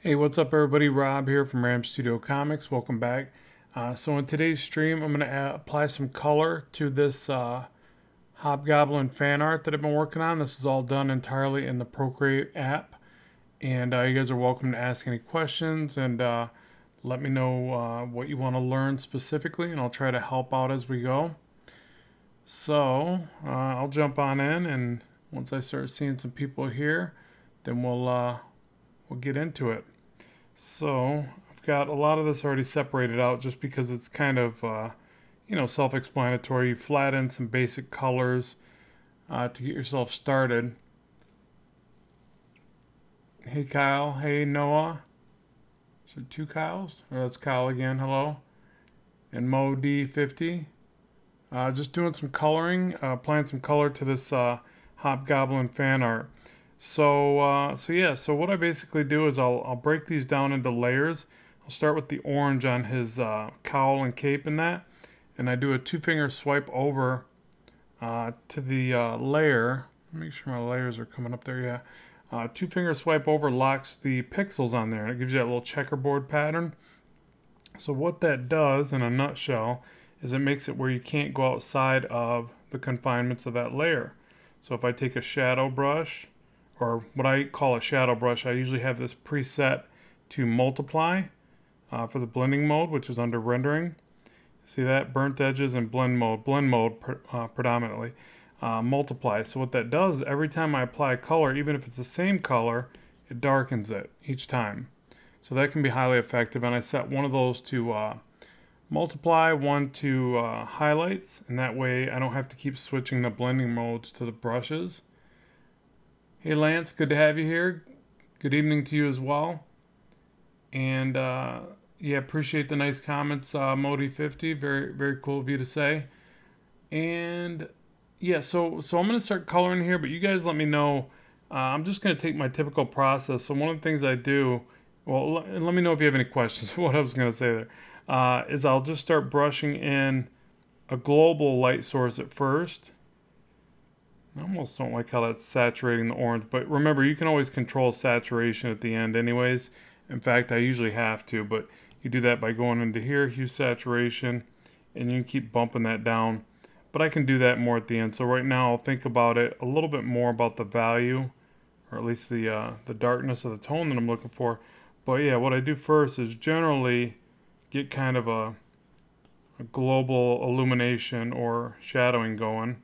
Hey, what's up, everybody? Rob here from Ram Studio Comics. Welcome back. Uh, so, in today's stream, I'm going to apply some color to this uh, Hobgoblin fan art that I've been working on. This is all done entirely in the Procreate app. And uh, you guys are welcome to ask any questions and uh, let me know uh, what you want to learn specifically, and I'll try to help out as we go. So, uh, I'll jump on in, and once I start seeing some people here, then we'll we'll get into it. So I've got a lot of this already separated out just because it's kind of, uh, you know, self-explanatory. You flatten some basic colors uh, to get yourself started. Hey Kyle, hey Noah. There two Kyles? Or that's Kyle again, hello. And Mo D50. Uh, just doing some coloring, uh, applying some color to this uh, Hobgoblin fan art. So, uh, so yeah, so what I basically do is I'll, I'll break these down into layers. I'll start with the orange on his uh, cowl and cape and that. And I do a two finger swipe over uh, to the uh, layer. Make sure my layers are coming up there, yeah. Uh, two finger swipe over locks the pixels on there and it gives you that little checkerboard pattern. So what that does in a nutshell is it makes it where you can't go outside of the confinements of that layer. So if I take a shadow brush or what I call a shadow brush, I usually have this preset to multiply uh, for the blending mode, which is under rendering. See that? Burnt edges and blend mode, blend mode pre uh, predominantly. Uh, multiply. So what that does, every time I apply color, even if it's the same color, it darkens it each time. So that can be highly effective. And I set one of those to uh, multiply, one to uh, highlights, and that way I don't have to keep switching the blending modes to the brushes. Hey Lance, good to have you here. Good evening to you as well. And uh, yeah, appreciate the nice comments, uh, Modi50. Very very cool of you to say. And yeah, so so I'm gonna start coloring here, but you guys let me know. Uh, I'm just gonna take my typical process. So one of the things I do, well, let me know if you have any questions. what I was gonna say there uh, is I'll just start brushing in a global light source at first I almost don't like how that's saturating the orange, but remember you can always control saturation at the end anyways. In fact, I usually have to, but you do that by going into here, hue saturation, and you can keep bumping that down. But I can do that more at the end. So right now I'll think about it a little bit more about the value, or at least the, uh, the darkness of the tone that I'm looking for. But yeah, what I do first is generally get kind of a, a global illumination or shadowing going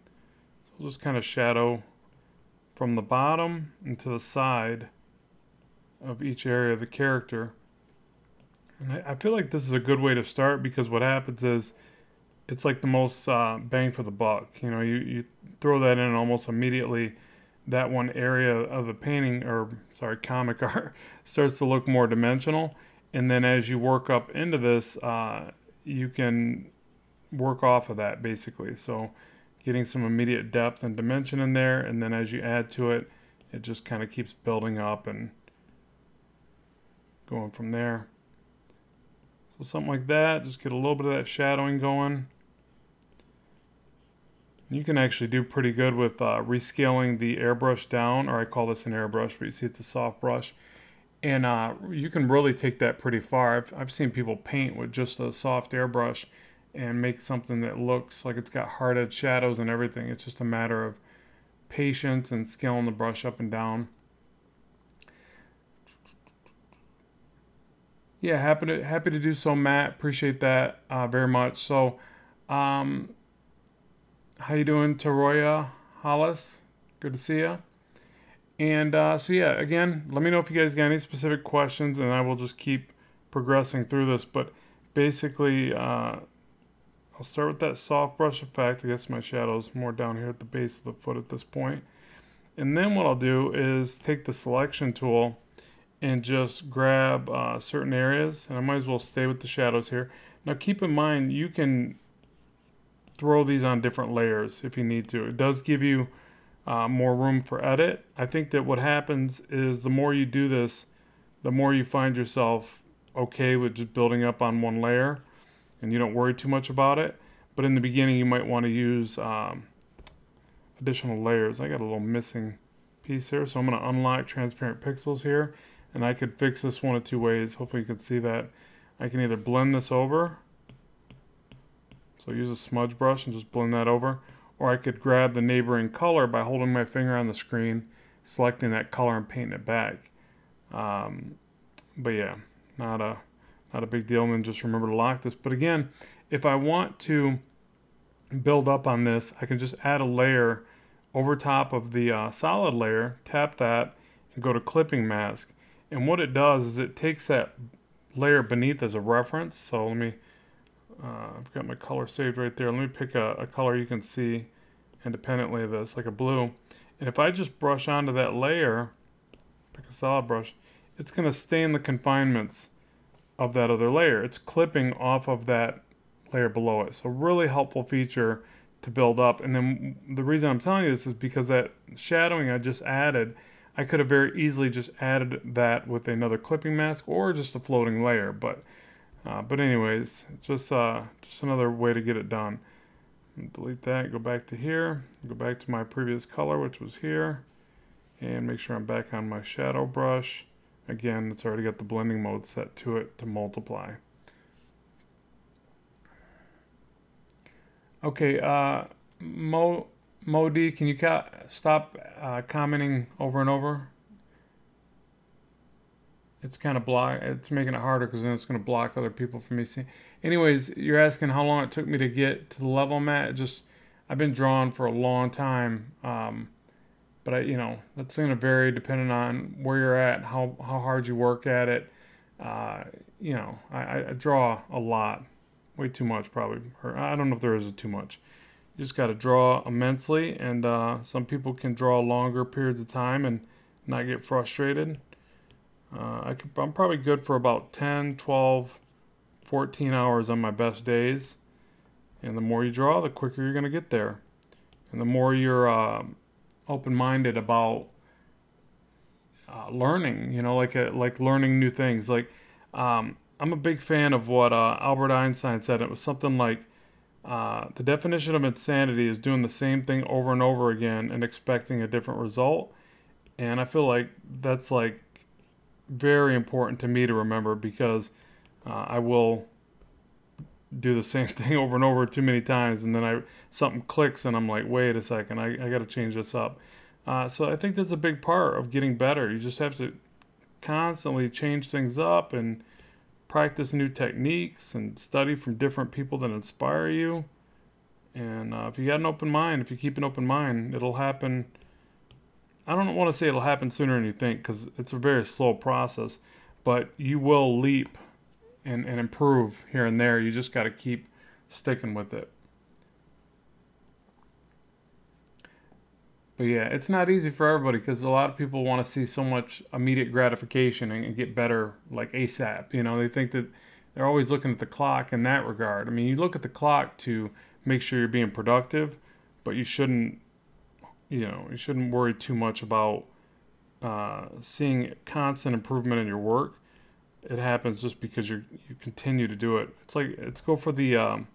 will just kind of shadow from the bottom and to the side of each area of the character. And I, I feel like this is a good way to start because what happens is it's like the most uh, bang for the buck. You know, you, you throw that in almost immediately that one area of the painting or sorry comic art starts to look more dimensional and then as you work up into this uh, you can work off of that basically so getting some immediate depth and dimension in there and then as you add to it it just kind of keeps building up and going from there. So something like that just get a little bit of that shadowing going. You can actually do pretty good with uh, rescaling the airbrush down or I call this an airbrush but you see it's a soft brush. And uh, you can really take that pretty far. I've, I've seen people paint with just a soft airbrush and make something that looks like it's got hard edge shadows and everything. It's just a matter of patience and scaling the brush up and down. Yeah, happy to happy to do so, Matt. Appreciate that uh, very much. So, um, how you doing, Taroya Hollis? Good to see you. And uh, so yeah, again, let me know if you guys got any specific questions, and I will just keep progressing through this. But basically, uh, I'll start with that soft brush effect. I guess my shadow's more down here at the base of the foot at this point. And then what I'll do is take the selection tool and just grab uh, certain areas. And I might as well stay with the shadows here. Now keep in mind, you can throw these on different layers if you need to. It does give you uh, more room for edit. I think that what happens is the more you do this, the more you find yourself okay with just building up on one layer and you don't worry too much about it. But in the beginning, you might want to use um, additional layers. I got a little missing piece here, so I'm going to unlock transparent pixels here. And I could fix this one of two ways. Hopefully you can see that. I can either blend this over. So use a smudge brush and just blend that over. Or I could grab the neighboring color by holding my finger on the screen, selecting that color and painting it back. Um, but yeah, not a not a big deal. And just remember to lock this. But again, if I want to build up on this, I can just add a layer over top of the uh, solid layer, tap that, and go to clipping mask. And what it does is it takes that layer beneath as a reference. So let me, uh, I've got my color saved right there. Let me pick a, a color you can see independently of this, like a blue. And if I just brush onto that layer, pick a solid brush, it's going to stay in the confinements of that other layer. It's clipping off of that layer below it. So really helpful feature to build up. And then the reason I'm telling you this is because that shadowing I just added, I could have very easily just added that with another clipping mask or just a floating layer. But uh, but anyways, just uh, just another way to get it done. Delete that, go back to here, go back to my previous color, which was here, and make sure I'm back on my shadow brush. Again, it's already got the blending mode set to it to multiply. Okay, uh, Mo, Modi, can you stop uh, commenting over and over? It's kind of block. It's making it harder because then it's going to block other people from me seeing. Anyways, you're asking how long it took me to get to the level I'm at. It just I've been drawing for a long time, um, but I, you know, that's going to vary depending on where you're at, how how hard you work at it. Uh, you know, I, I draw a lot way too much probably. Or I don't know if there is a too much. You just got to draw immensely, and uh, some people can draw longer periods of time and not get frustrated. Uh, I am probably good for about 10, 12, 14 hours on my best days. And the more you draw, the quicker you're going to get there. And the more you're uh, open-minded about uh, learning, you know, like a, like learning new things. Like um, I'm a big fan of what uh, Albert Einstein said. It was something like uh, the definition of insanity is doing the same thing over and over again and expecting a different result. And I feel like that's like very important to me to remember because uh, I will do the same thing over and over too many times, and then I something clicks, and I'm like, wait a second, I, I got to change this up. Uh, so I think that's a big part of getting better. You just have to constantly change things up and practice new techniques and study from different people that inspire you. And uh, if you got an open mind, if you keep an open mind, it'll happen. I don't want to say it'll happen sooner than you think because it's a very slow process, but you will leap and, and improve here and there. You just got to keep sticking with it. But yeah, it's not easy for everybody because a lot of people want to see so much immediate gratification and, and, get better like ASAP. You know, they think that they're always looking at the clock in that regard. I mean, you look at the clock to make sure you're being productive, but you shouldn't, you know, you shouldn't worry too much about uh, seeing constant improvement in your work. It happens just because you you continue to do it. It's like let's go for the um,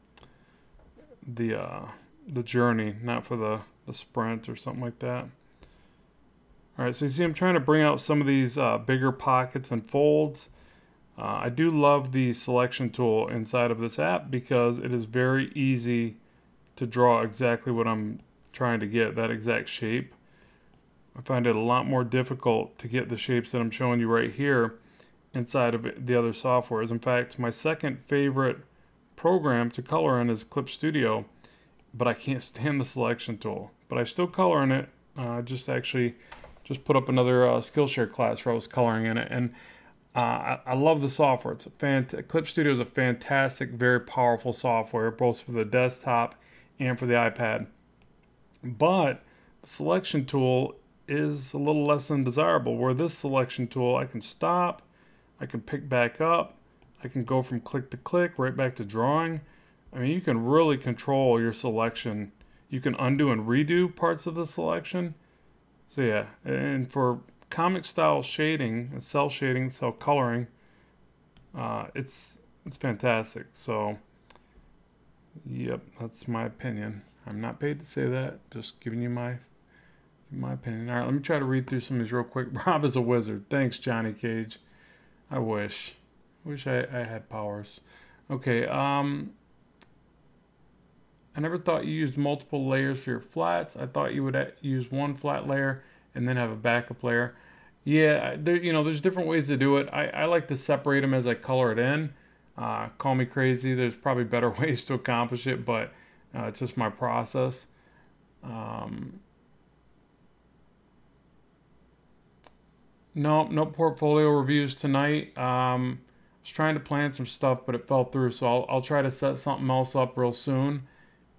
the uh, the journey, not for the the sprint or something like that. All right, so you see I'm trying to bring out some of these uh, bigger pockets and folds. Uh, I do love the selection tool inside of this app because it is very easy to draw exactly what I'm trying to get, that exact shape. I find it a lot more difficult to get the shapes that I'm showing you right here inside of the other softwares. In fact, my second favorite program to color in is Clip Studio, but I can't stand the selection tool but I still color in it. Uh, just actually just put up another uh, Skillshare class where I was coloring in it, and uh, I, I, love the software. It's a fant- Clip Studio is a fantastic, very powerful software, both for the desktop and for the iPad. But the selection tool is a little less than desirable. Where this selection tool, I can stop, I can pick back up, I can go from click to click right back to drawing. I mean, you can really control your selection you can undo and redo parts of the selection. So yeah, and for comic style shading and cell shading, cell coloring, uh, it's it's fantastic. So yep, that's my opinion. I'm not paid to say that. Just giving you my my opinion. All right, let me try to read through some of these real quick. Rob is a wizard. Thanks, Johnny Cage. I wish. Wish I, I had powers. Okay, um... I never thought you used multiple layers for your flats. I thought you would use one flat layer and then have a backup layer. Yeah, there, you know, there's different ways to do it. I, I like to separate them as I color it in. Uh, call me crazy. There's probably better ways to accomplish it, but uh, it's just my process. Um, no, no portfolio reviews tonight. Um, I was trying to plan some stuff, but it fell through. So I'll, I'll try to set something else up real soon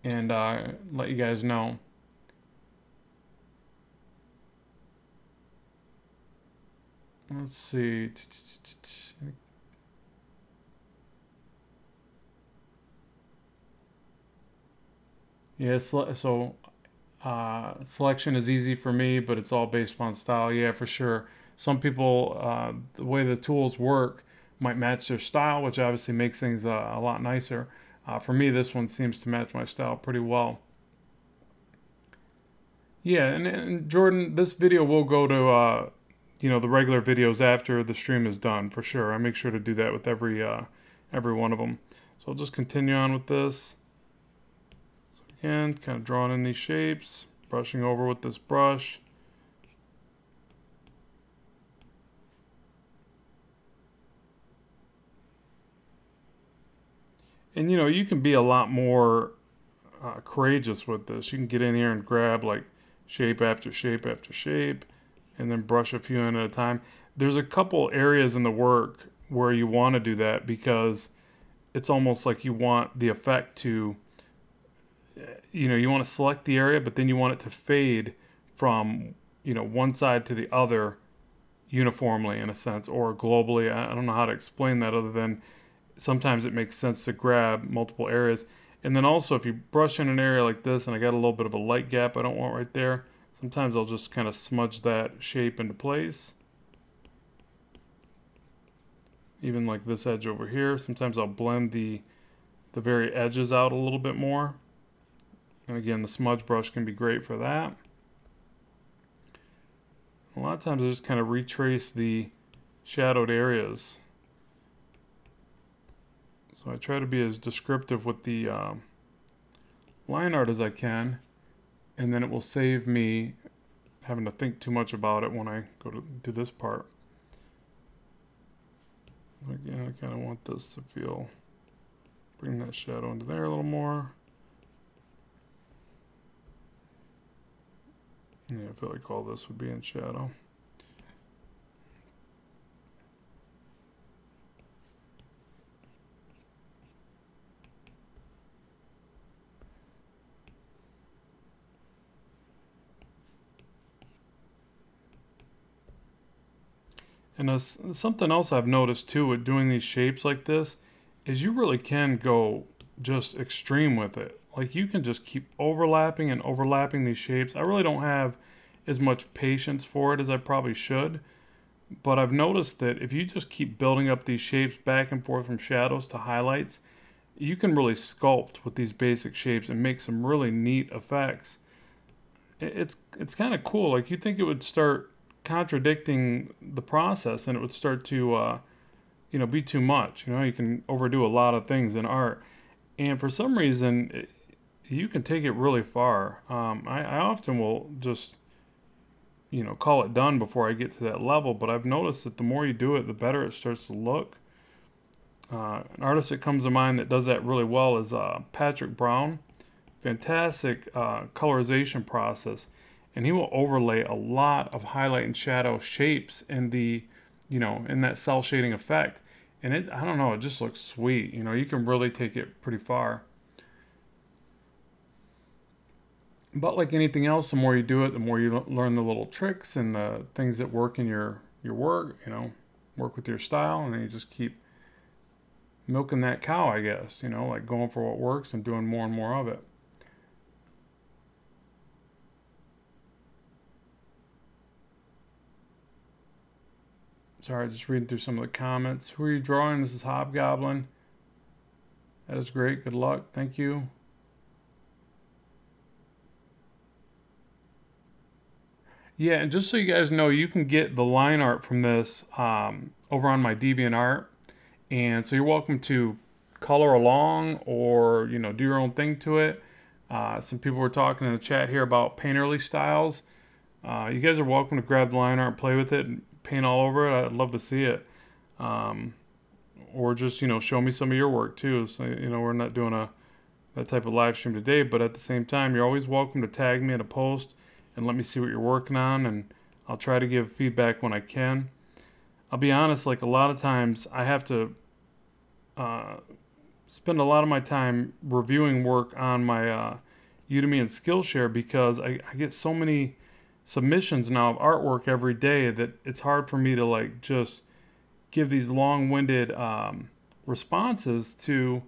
and uh, let you guys know. Let's see. Yeah, so uh, selection is easy for me, but it's all based on style. Yeah, for sure. Some people, uh, the way the tools work might match their style, which obviously makes things uh, a lot nicer. Uh, for me, this one seems to match my style pretty well. Yeah, and, and Jordan, this video will go to, uh, you know, the regular videos after the stream is done, for sure. I make sure to do that with every, uh, every one of them. So I'll just continue on with this. So again, kind of drawing in these shapes, brushing over with this brush. And you know, you can be a lot more uh, courageous with this. You can get in here and grab like shape after shape after shape and then brush a few in at a time. There's a couple areas in the work where you want to do that because it's almost like you want the effect to you know, you want to select the area, but then you want it to fade from, you know, one side to the other uniformly in a sense or globally. I don't know how to explain that other than sometimes it makes sense to grab multiple areas. And then also if you brush in an area like this and I got a little bit of a light gap I don't want right there, sometimes I'll just kind of smudge that shape into place. Even like this edge over here, sometimes I'll blend the, the very edges out a little bit more. And again, the smudge brush can be great for that. A lot of times I just kind of retrace the shadowed areas. So I try to be as descriptive with the um, line art as I can, and then it will save me having to think too much about it when I go to do this part. Again, I kind of want this to feel, bring that shadow into there a little more. Yeah, I feel like all this would be in shadow. And as, something else I've noticed too with doing these shapes like this is you really can go just extreme with it. Like you can just keep overlapping and overlapping these shapes. I really don't have as much patience for it as I probably should. But I've noticed that if you just keep building up these shapes back and forth from shadows to highlights, you can really sculpt with these basic shapes and make some really neat effects. It's it's kind of cool. Like you think it would start contradicting the process and it would start to uh, you know be too much. You know you can overdo a lot of things in art. And for some reason it, you can take it really far. Um, I, I often will just you know call it done before I get to that level but I've noticed that the more you do it the better it starts to look. Uh, an artist that comes to mind that does that really well is uh, Patrick Brown. Fantastic uh, colorization process and he will overlay a lot of highlight and shadow shapes in the, you know, in that cell shading effect. And it, I don't know, it just looks sweet. You know, you can really take it pretty far. But like anything else, the more you do it, the more you learn the little tricks and the things that work in your, your work, you know, work with your style. And then you just keep milking that cow, I guess, you know, like going for what works and doing more and more of it. Sorry, just reading through some of the comments. Who are you drawing? This is Hobgoblin. That is great. Good luck. Thank you. Yeah, and just so you guys know, you can get the line art from this um, over on my DeviantArt, and so you're welcome to color along or you know do your own thing to it. Uh, some people were talking in the chat here about painterly styles. Uh, you guys are welcome to grab the line art and play with it and paint all over it. I'd love to see it. Um, or just, you know, show me some of your work too. So, you know, we're not doing a that type of live stream today, but at the same time, you're always welcome to tag me in a post and let me see what you're working on and I'll try to give feedback when I can. I'll be honest, like a lot of times I have to uh, spend a lot of my time reviewing work on my uh, Udemy and Skillshare because I, I get so many submissions now of artwork every day that it's hard for me to like just give these long-winded um, responses to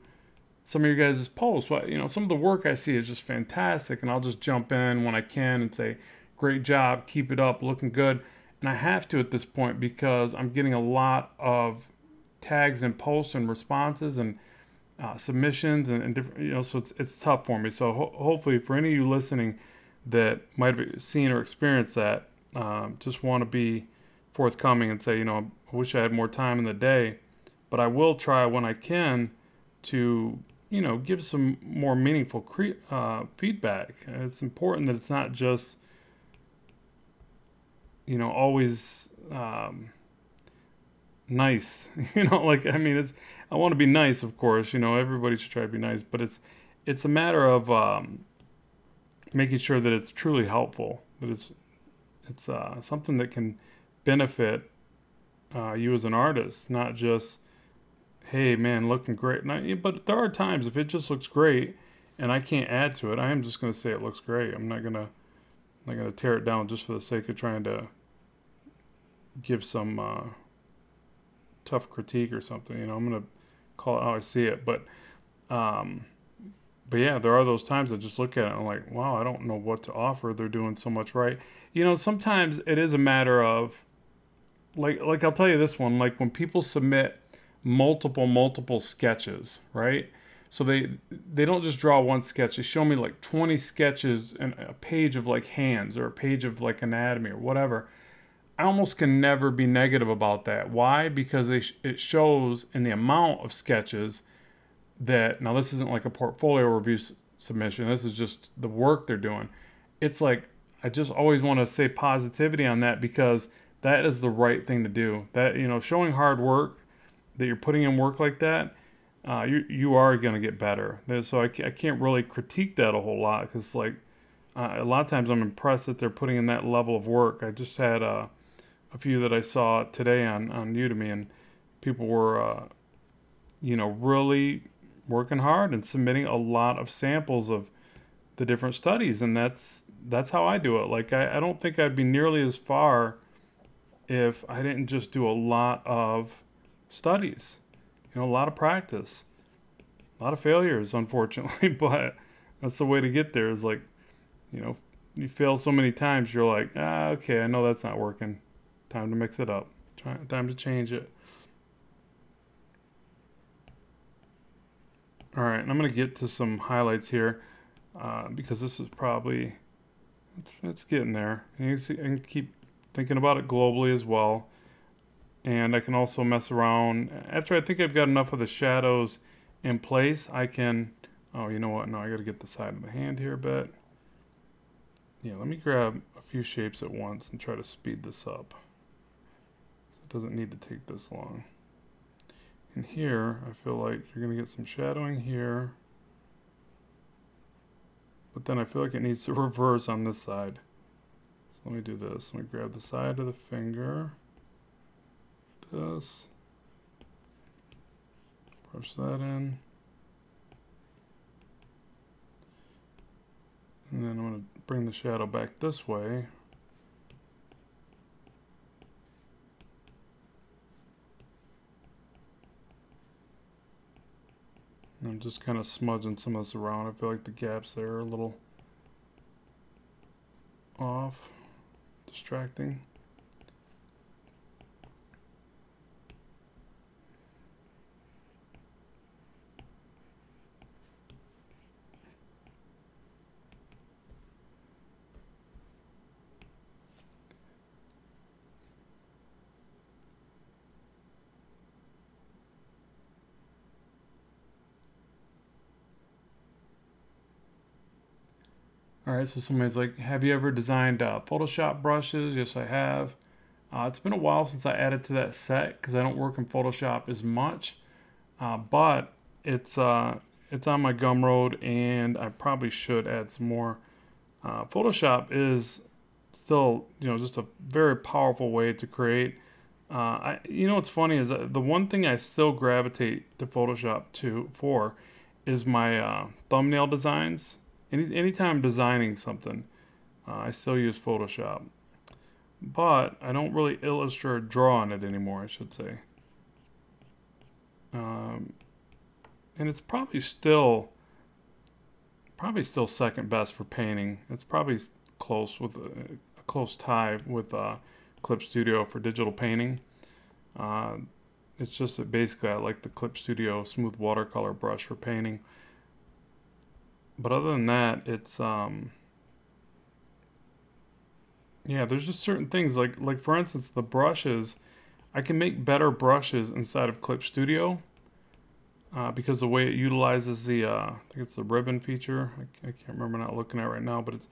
some of your guys' posts. But you know, some of the work I see is just fantastic, and I'll just jump in when I can and say, "Great job, keep it up, looking good." And I have to at this point because I'm getting a lot of tags and posts and responses and uh, submissions and, and, different, you know, so it's it's tough for me. So ho- hopefully, for any of you listening that might have seen or experienced that, um, just want to be forthcoming and say, you know, I wish I had more time in the day, but I will try when I can to, you know, give some more meaningful cre- uh, feedback. It's important that it's not just, you know, always um, nice. you know, like I mean, it's I want to be nice, of course. You know, everybody should try to be nice, but it's it's a matter of um, making sure that it's truly helpful, that it's it's uh, something that can benefit uh, you as an artist, not just hey man, looking great. But there are times if it just looks great and I can't add to it, I am just going to say it looks great. I'm not gonna I'm not gonna tear it down just for the sake of trying to give some uh, tough critique or something. You know, I'm gonna call it how I see it. But um, but yeah, there are those times I just look at it and I'm like, wow, I don't know what to offer. They're doing so much right. You know, sometimes it is a matter of like like I'll tell you this one, like when people submit multiple multiple sketches, right? So they they don't just draw one sketch. They show me like 20 sketches and a page of like hands or a page of like anatomy or whatever. I almost can never be negative about that. Why? Because they it shows in the amount of sketches that now this isn't like a portfolio review s- submission. This is just the work they're doing. It's like I just always want to say positivity on that because that is the right thing to do. That you know, showing hard work, that you're putting in work like that, uh, you you are going to get better. So I, I can't really critique that a whole lot because like uh, a lot of times I'm impressed that they're putting in that level of work. I just had uh, a few that I saw today on on Udemy, and people were uh, you know really working hard and submitting a lot of samples of the different studies, and that's that's how I do it. Like I, I don't think I'd be nearly as far if I didn't just do a lot of studies, you know, a lot of practice, a lot of failures, unfortunately, but that's the way to get there is like, you know, you fail so many times, you're like, ah, okay, I know that's not working. Time to mix it up. Time to change it. All right, and I'm going to get to some highlights here uh, because this is probably, it's, it's getting there. And you see, I can keep thinking about it globally as well. And I can also mess around. After I think I've got enough of the shadows in place, I can, oh, you know what? No, I got to get the side of the hand here a bit. Yeah, let me grab a few shapes at once and try to speed this up. It doesn't need to take this long. And here, I feel like you're going to get some shadowing here. But then I feel like it needs to reverse on this side. So let me do this. Let me grab the side of the finger. This. Brush that in. And then I'm going to bring the shadow back this way. I'm just kind of smudging some of this around. I feel like the gaps there are a little off, distracting. All right, so somebody's like, have you ever designed uh, Photoshop brushes? Yes, I have. Uh, it's been a while since I added to that set because I don't work in Photoshop as much, uh, but it's uh, it's on my Gumroad and I probably should add some more. Uh, Photoshop is still, you know, just a very powerful way to create. Uh, I, you know, what's funny is the one thing I still gravitate to Photoshop to for is my thumbnail designs any anytime I'm designing something, uh, I still use Photoshop. But I don't really illustrate or draw on it anymore, I should say. Um, and it's probably still probably still second best for painting. It's probably close with a, a close tie with uh, Clip Studio for digital painting. Uh, it's just that basically I like the Clip Studio smooth watercolor brush for painting but other than that, it's um yeah, there's just certain things like like for instance the brushes. I can make better brushes inside of Clip Studio uh, because the way it utilizes the uh, I think it's the ribbon feature. I, I, can't remember not looking at right now, but it's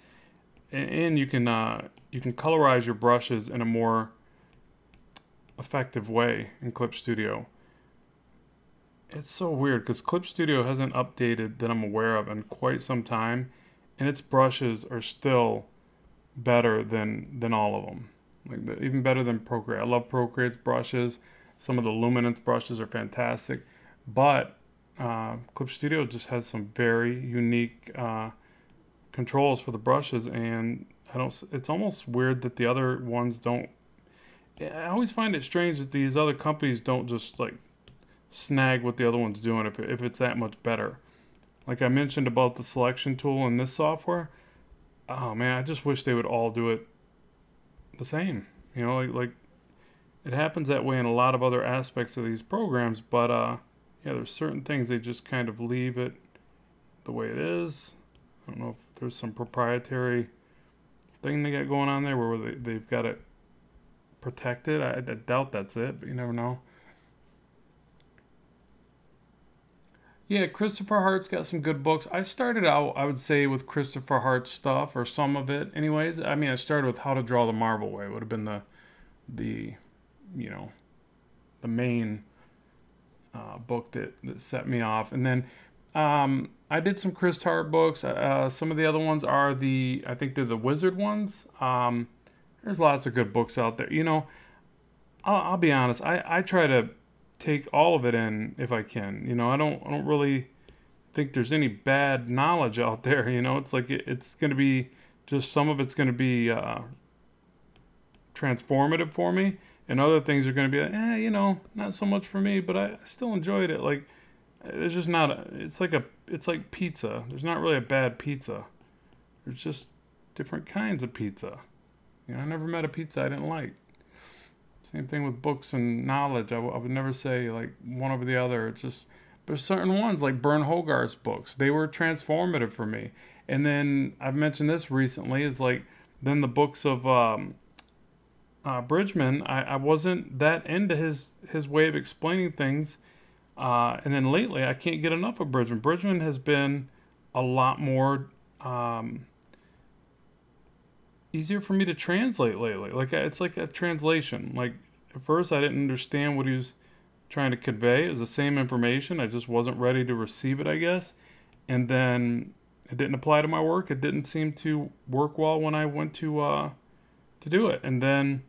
and you can uh, you can colorize your brushes in a more effective way in Clip Studio it's so weird because Clip Studio hasn't updated that I'm aware of in quite some time, and its brushes are still better than than all of them. Like even better than Procreate. I love Procreate's brushes. Some of the Luminance brushes are fantastic, but uh, Clip Studio just has some very unique uh, controls for the brushes, and I don't. It's almost weird that the other ones don't. I always find it strange that these other companies don't just like snag what the other one's doing if, if it's that much better. Like I mentioned about the selection tool in this software, oh man, I just wish they would all do it the same. You know, like, like it happens that way in a lot of other aspects of these programs, but uh, yeah, there's certain things they just kind of leave it the way it is. I don't know if there's some proprietary thing they got going on there where they, they've got it protected. I, I doubt that's it, but you never know. Yeah, Christopher Hart's got some good books. I started out, I would say, with Christopher Hart stuff, or some of it, anyways. I mean, I started with How to Draw the Marvel Way. It would have been the, the, you know, the main uh, book that, that set me off. And then um, I did some Chris Hart books. Uh, uh, some of the other ones are the, I think they're the Wizard ones. Um, there's lots of good books out there. You know, I'll, I'll be honest. I, I try to take all of it in if I can. You know, I don't I don't really think there's any bad knowledge out there. You know, it's like it, it's going to be just some of it's going to be uh, transformative for me, and other things are going to be like, eh, you know, not so much for me, but I still enjoyed it. Like it's just not. A, it's like a. It's like pizza. There's not really a bad pizza. There's just different kinds of pizza. You know, I never met a pizza I didn't like. Same thing with books and knowledge. I, I would never say like one over the other. It's just there's certain ones like Burne Hogarth's books. They were transformative for me. And then I've mentioned this recently. Is like then the books of um, uh, Bridgman. I, I wasn't that into his his way of explaining things. Uh, and then lately, I can't get enough of Bridgman. Bridgman has been a lot more um, easier for me to translate lately. Like it's like a translation. Like at first I didn't understand what he was trying to convey. It was the same information. I just wasn't ready to receive it, I guess. And then it didn't apply to my work. It didn't seem to work well when I went to uh, to do it. And then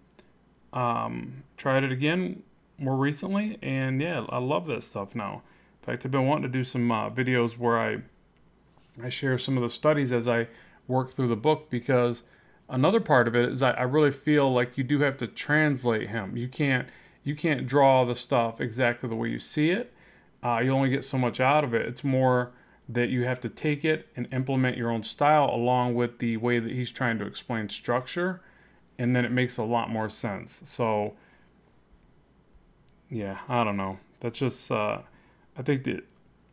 um, tried it again more recently, and yeah, I love that stuff now. In fact, I've been wanting to do some uh, videos where I I share some of the studies as I work through the book because another part of it is I, I really feel like you do have to translate him. You can't you can't draw the stuff exactly the way you see it. Uh, you only get so much out of it. It's more that you have to take it and implement your own style along with the way that he's trying to explain structure, and then it makes a lot more sense. So, yeah, I don't know. That's just uh, I think that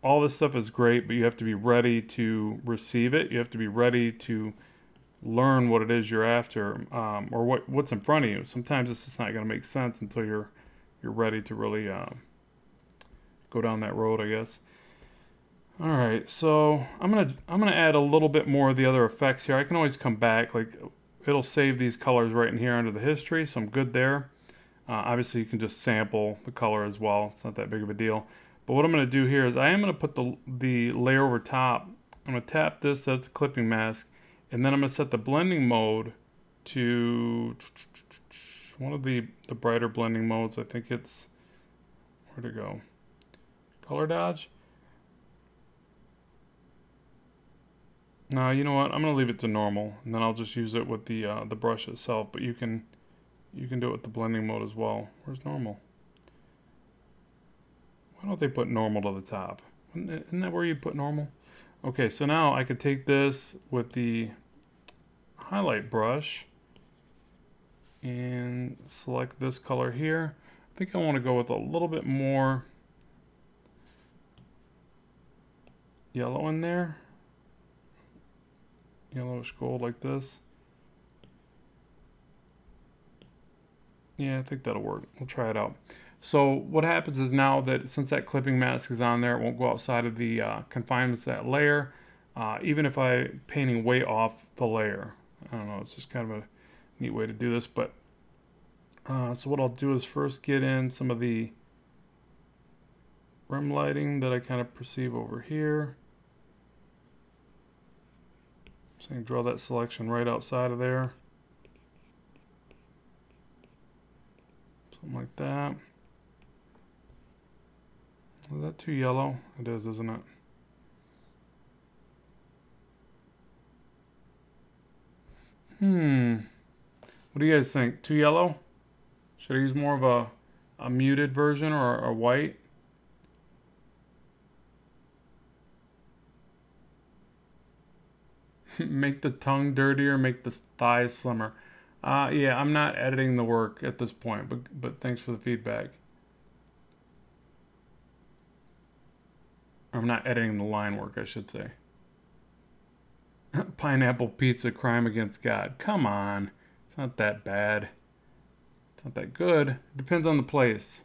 all this stuff is great, but you have to be ready to receive it. You have to be ready to learn what it is you're after um, or what what's in front of you. Sometimes it's just not going to make sense until you're you're ready to really uh, go down that road, I guess. All right, so I'm gonna I'm gonna add a little bit more of the other effects here. I can always come back, like it'll save these colors right in here under the history, so I'm good there. Uh, obviously, you can just sample the color as well. It's not that big of a deal. But what I'm gonna do here is I am gonna put the the layer over top. I'm gonna tap this, that's a clipping mask, and then I'm gonna set the blending mode to one of the the brighter blending modes. I think it's where to go. Color dodge. No, you know what? I'm gonna leave it to normal, and then I'll just use it with the uh, the brush itself. But you can you can do it with the blending mode as well. Where's normal? Why don't they put normal to the top? Isn't that where you put normal? Okay, so now I could take this with the highlight brush and select this color here. I think I want to go with a little bit more yellow in there yellowish gold like this. Yeah, I think that'll work. We'll try it out. So what happens is now that since that clipping mask is on there, it won't go outside of the uh, confinements of that layer. Uh, even if I painting way off the layer. I don't know, it's just kind of a neat way to do this. But uh, so what I'll do is first get in some of the rim lighting that I kind of perceive over here. So I can draw that selection right outside of there. Something like that. Is that too yellow? It is, isn't it? Hmm. What do you guys think? Too yellow? Should I use more of a, a muted version or a white? make the tongue dirtier, make the thighs slimmer. Uh, yeah, I'm not editing the work at this point, but, but thanks for the feedback. I'm not editing the line work, I should say. Pineapple pizza, crime against God. Come on. It's not that bad. It's not that good. It depends on the place.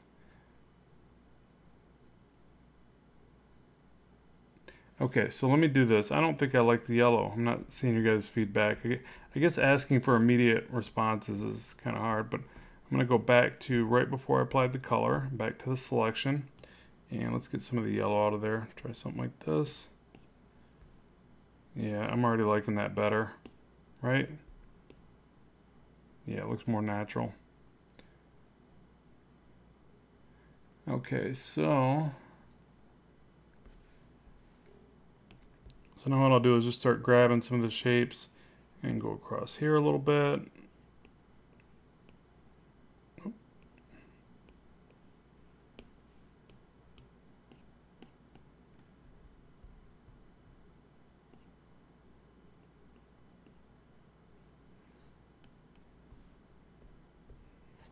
Okay, so let me do this. I don't think I like the yellow. I'm not seeing you guys' feedback. I guess asking for immediate responses is kind of hard, but I'm going to go back to right before I applied the color, back to the selection, and let's get some of the yellow out of there. Try something like this. Yeah, I'm already liking that better, right? Yeah, it looks more natural. Okay, so So now what I'll do is just start grabbing some of the shapes and go across here a little bit.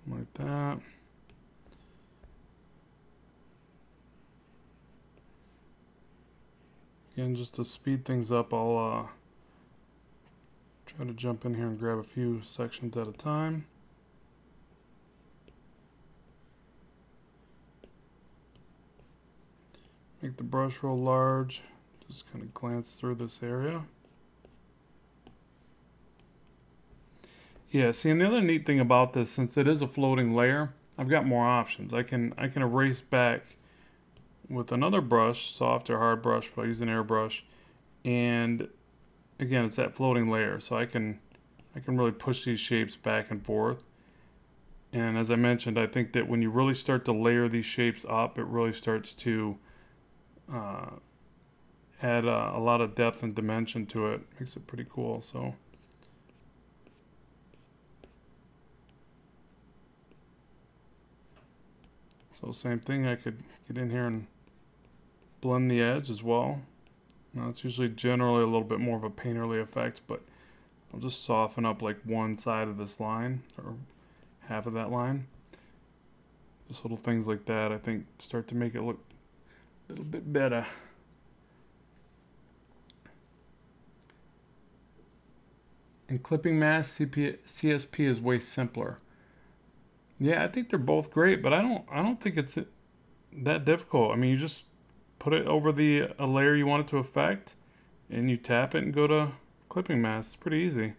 Like that. Again, just to speed things up, I'll uh, try to jump in here and grab a few sections at a time. Make the brush roll large, just kind of glance through this area. Yeah, see, and the other neat thing about this, since it is a floating layer, I've got more options. I can I can erase back with another brush, soft or hard brush, but I use an airbrush. And again, it's that floating layer, so I can I can really push these shapes back and forth. And as I mentioned, I think that when you really start to layer these shapes up, it really starts to uh, add a, a lot of depth and dimension to it. Makes it pretty cool. So. So same thing, I could get in here and blend the edge as well. Now it's usually generally a little bit more of a painterly effect, but I'll just soften up like one side of this line or half of that line. Just little things like that I think start to make it look a little bit better. And clipping mask CP, CSP is way simpler. Yeah, I think they're both great, but I don't I don't think it's that difficult. I mean, you just put it over the a layer you want it to affect, and you tap it and go to clipping mask. It's pretty easy.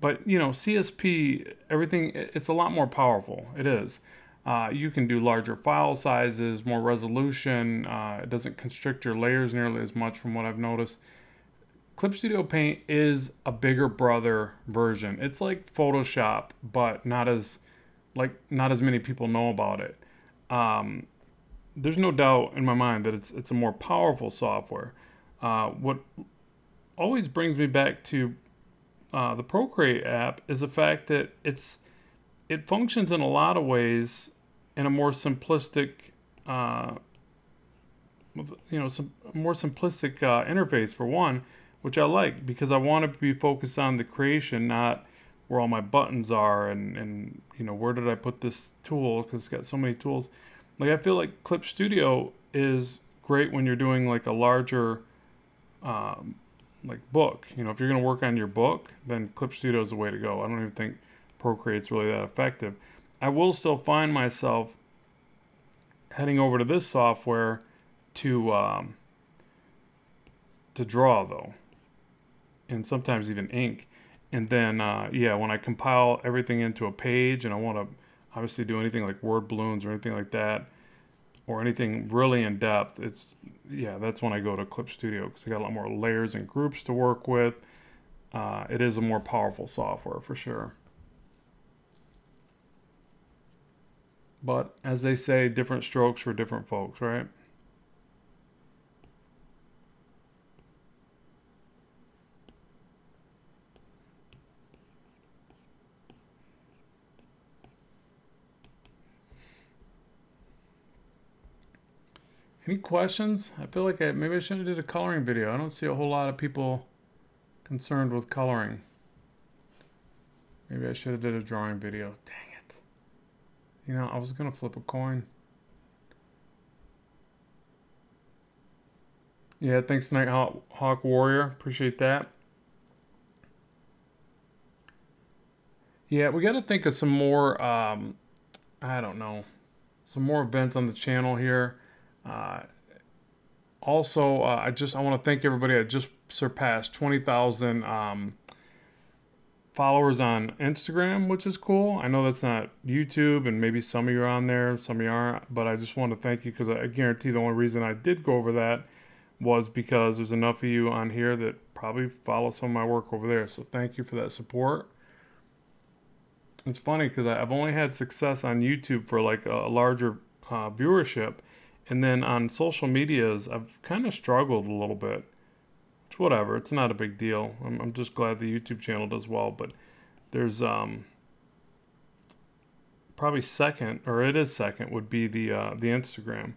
But you know, CSP, everything, it's a lot more powerful. It is. Uh, you can do larger file sizes, more resolution. Uh, it doesn't constrict your layers nearly as much from what I've noticed. Clip Studio Paint is a bigger brother version. It's like Photoshop, but not as like not as many people know about it. Um, there's no doubt in my mind that it's it's a more powerful software. Uh, what always brings me back to uh, the Procreate app is the fact that it's it functions in a lot of ways in a more simplistic, uh, you know, some more simplistic uh, interface for one, which I like because I want to be focused on the creation, not where all my buttons are and and you know where did I put this tool because it's got so many tools. Like I feel like Clip Studio is great when you're doing like a larger um, like book. You know, if you're going to work on your book, then Clip Studio is the way to go. I don't even think Procreate's really that effective. I will still find myself heading over to this software to um, to draw though, and sometimes even ink. And then uh, yeah, when I compile everything into a page, and I want to obviously do anything like word balloons or anything like that, or anything really in depth, it's yeah, that's when I go to Clip Studio because I got a lot more layers and groups to work with. Uh, it is a more powerful software for sure. But as they say, different strokes for different folks, right? Any questions? I feel like I, maybe I should have did a coloring video. I don't see a whole lot of people concerned with coloring. Maybe I should have did a drawing video. Dang it. You know, I was going to flip a coin. Yeah, thanks Night Hawk Warrior. Appreciate that. Yeah, we got to think of some more, um, I don't know, some more events on the channel here. Uh, also, uh, I just I want to thank everybody. I just surpassed twenty thousand um, followers on Instagram, which is cool. I know that's not YouTube, and maybe some of you are on there, some of you aren't. But I just want to thank you because I guarantee the only reason I did go over that was because there's enough of you on here that probably follow some of my work over there. So thank you for that support. It's funny because I've only had success on YouTube for like a larger uh, viewership and then on social medias, I've kind of struggled a little bit. Which, whatever, it's not a big deal. I'm, I'm just glad the YouTube channel does well. But there's um, probably second, or it is second, would be the uh, the Instagram.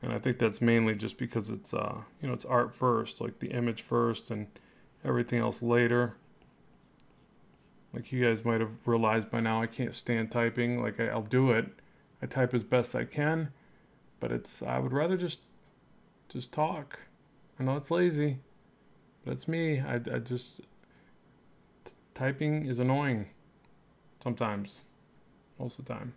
And I think that's mainly just because it's uh, you know it's art first, like the image first, and everything else later. Like you guys might have realized by now, I can't stand typing. Like I, I'll do it. I type as best I can but it's I would rather just just talk. I know it's lazy, but it's me. I, I just typing is annoying sometimes, most of the time.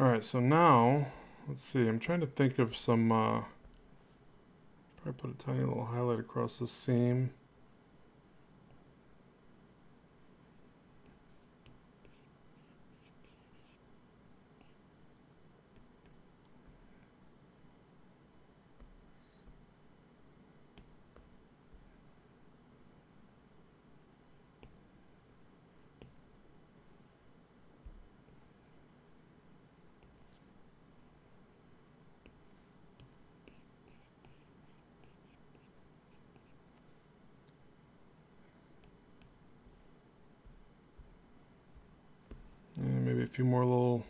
All right, so now let's see. I'm trying to think of some. Uh, probably put a tiny little highlight across the seam. Few more little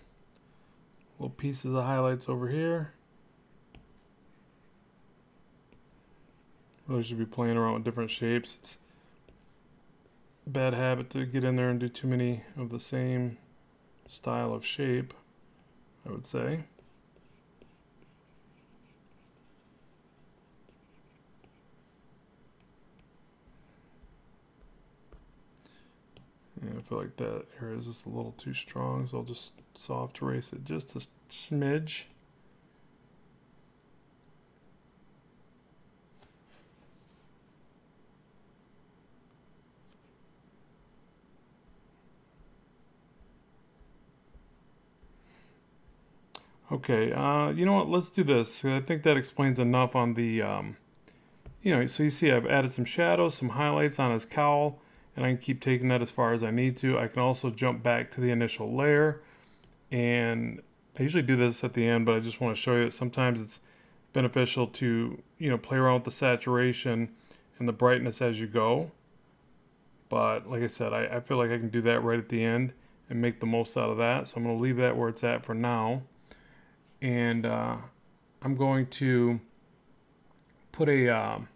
little pieces of highlights over here. Really should be playing around with different shapes. It's bad habit to get in there and do too many of the same style of shape, I would say. And I feel like that area is just a little too strong, so I'll just soft erase it just a smidge. Okay, uh, you know what? Let's do this. I think that explains enough on the, um, you know, so you see I've added some shadows, some highlights on his cowl, and I can keep taking that as far as I need to. I can also jump back to the initial layer, and I usually do this at the end, but I just want to show you that sometimes it's beneficial to, you know, play around with the saturation and the brightness as you go. But like I said, I, I feel like I can do that right at the end and make the most out of that. So I'm going to leave that where it's at for now and uh, I'm going to put a um,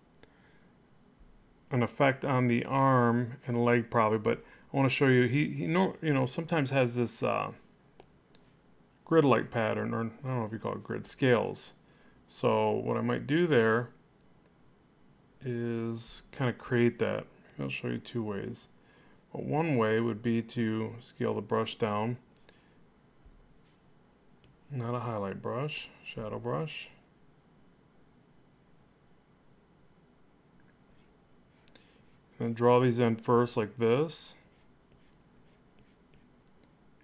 an effect on the arm and leg probably, but I want to show you he he know you know sometimes has this uh, grid-like pattern, or I don't know if you call it grid scales. So what I might do there is kind of create that. I'll show you two ways. But one way would be to scale the brush down not a highlight brush, shadow brush. And draw these in first like this.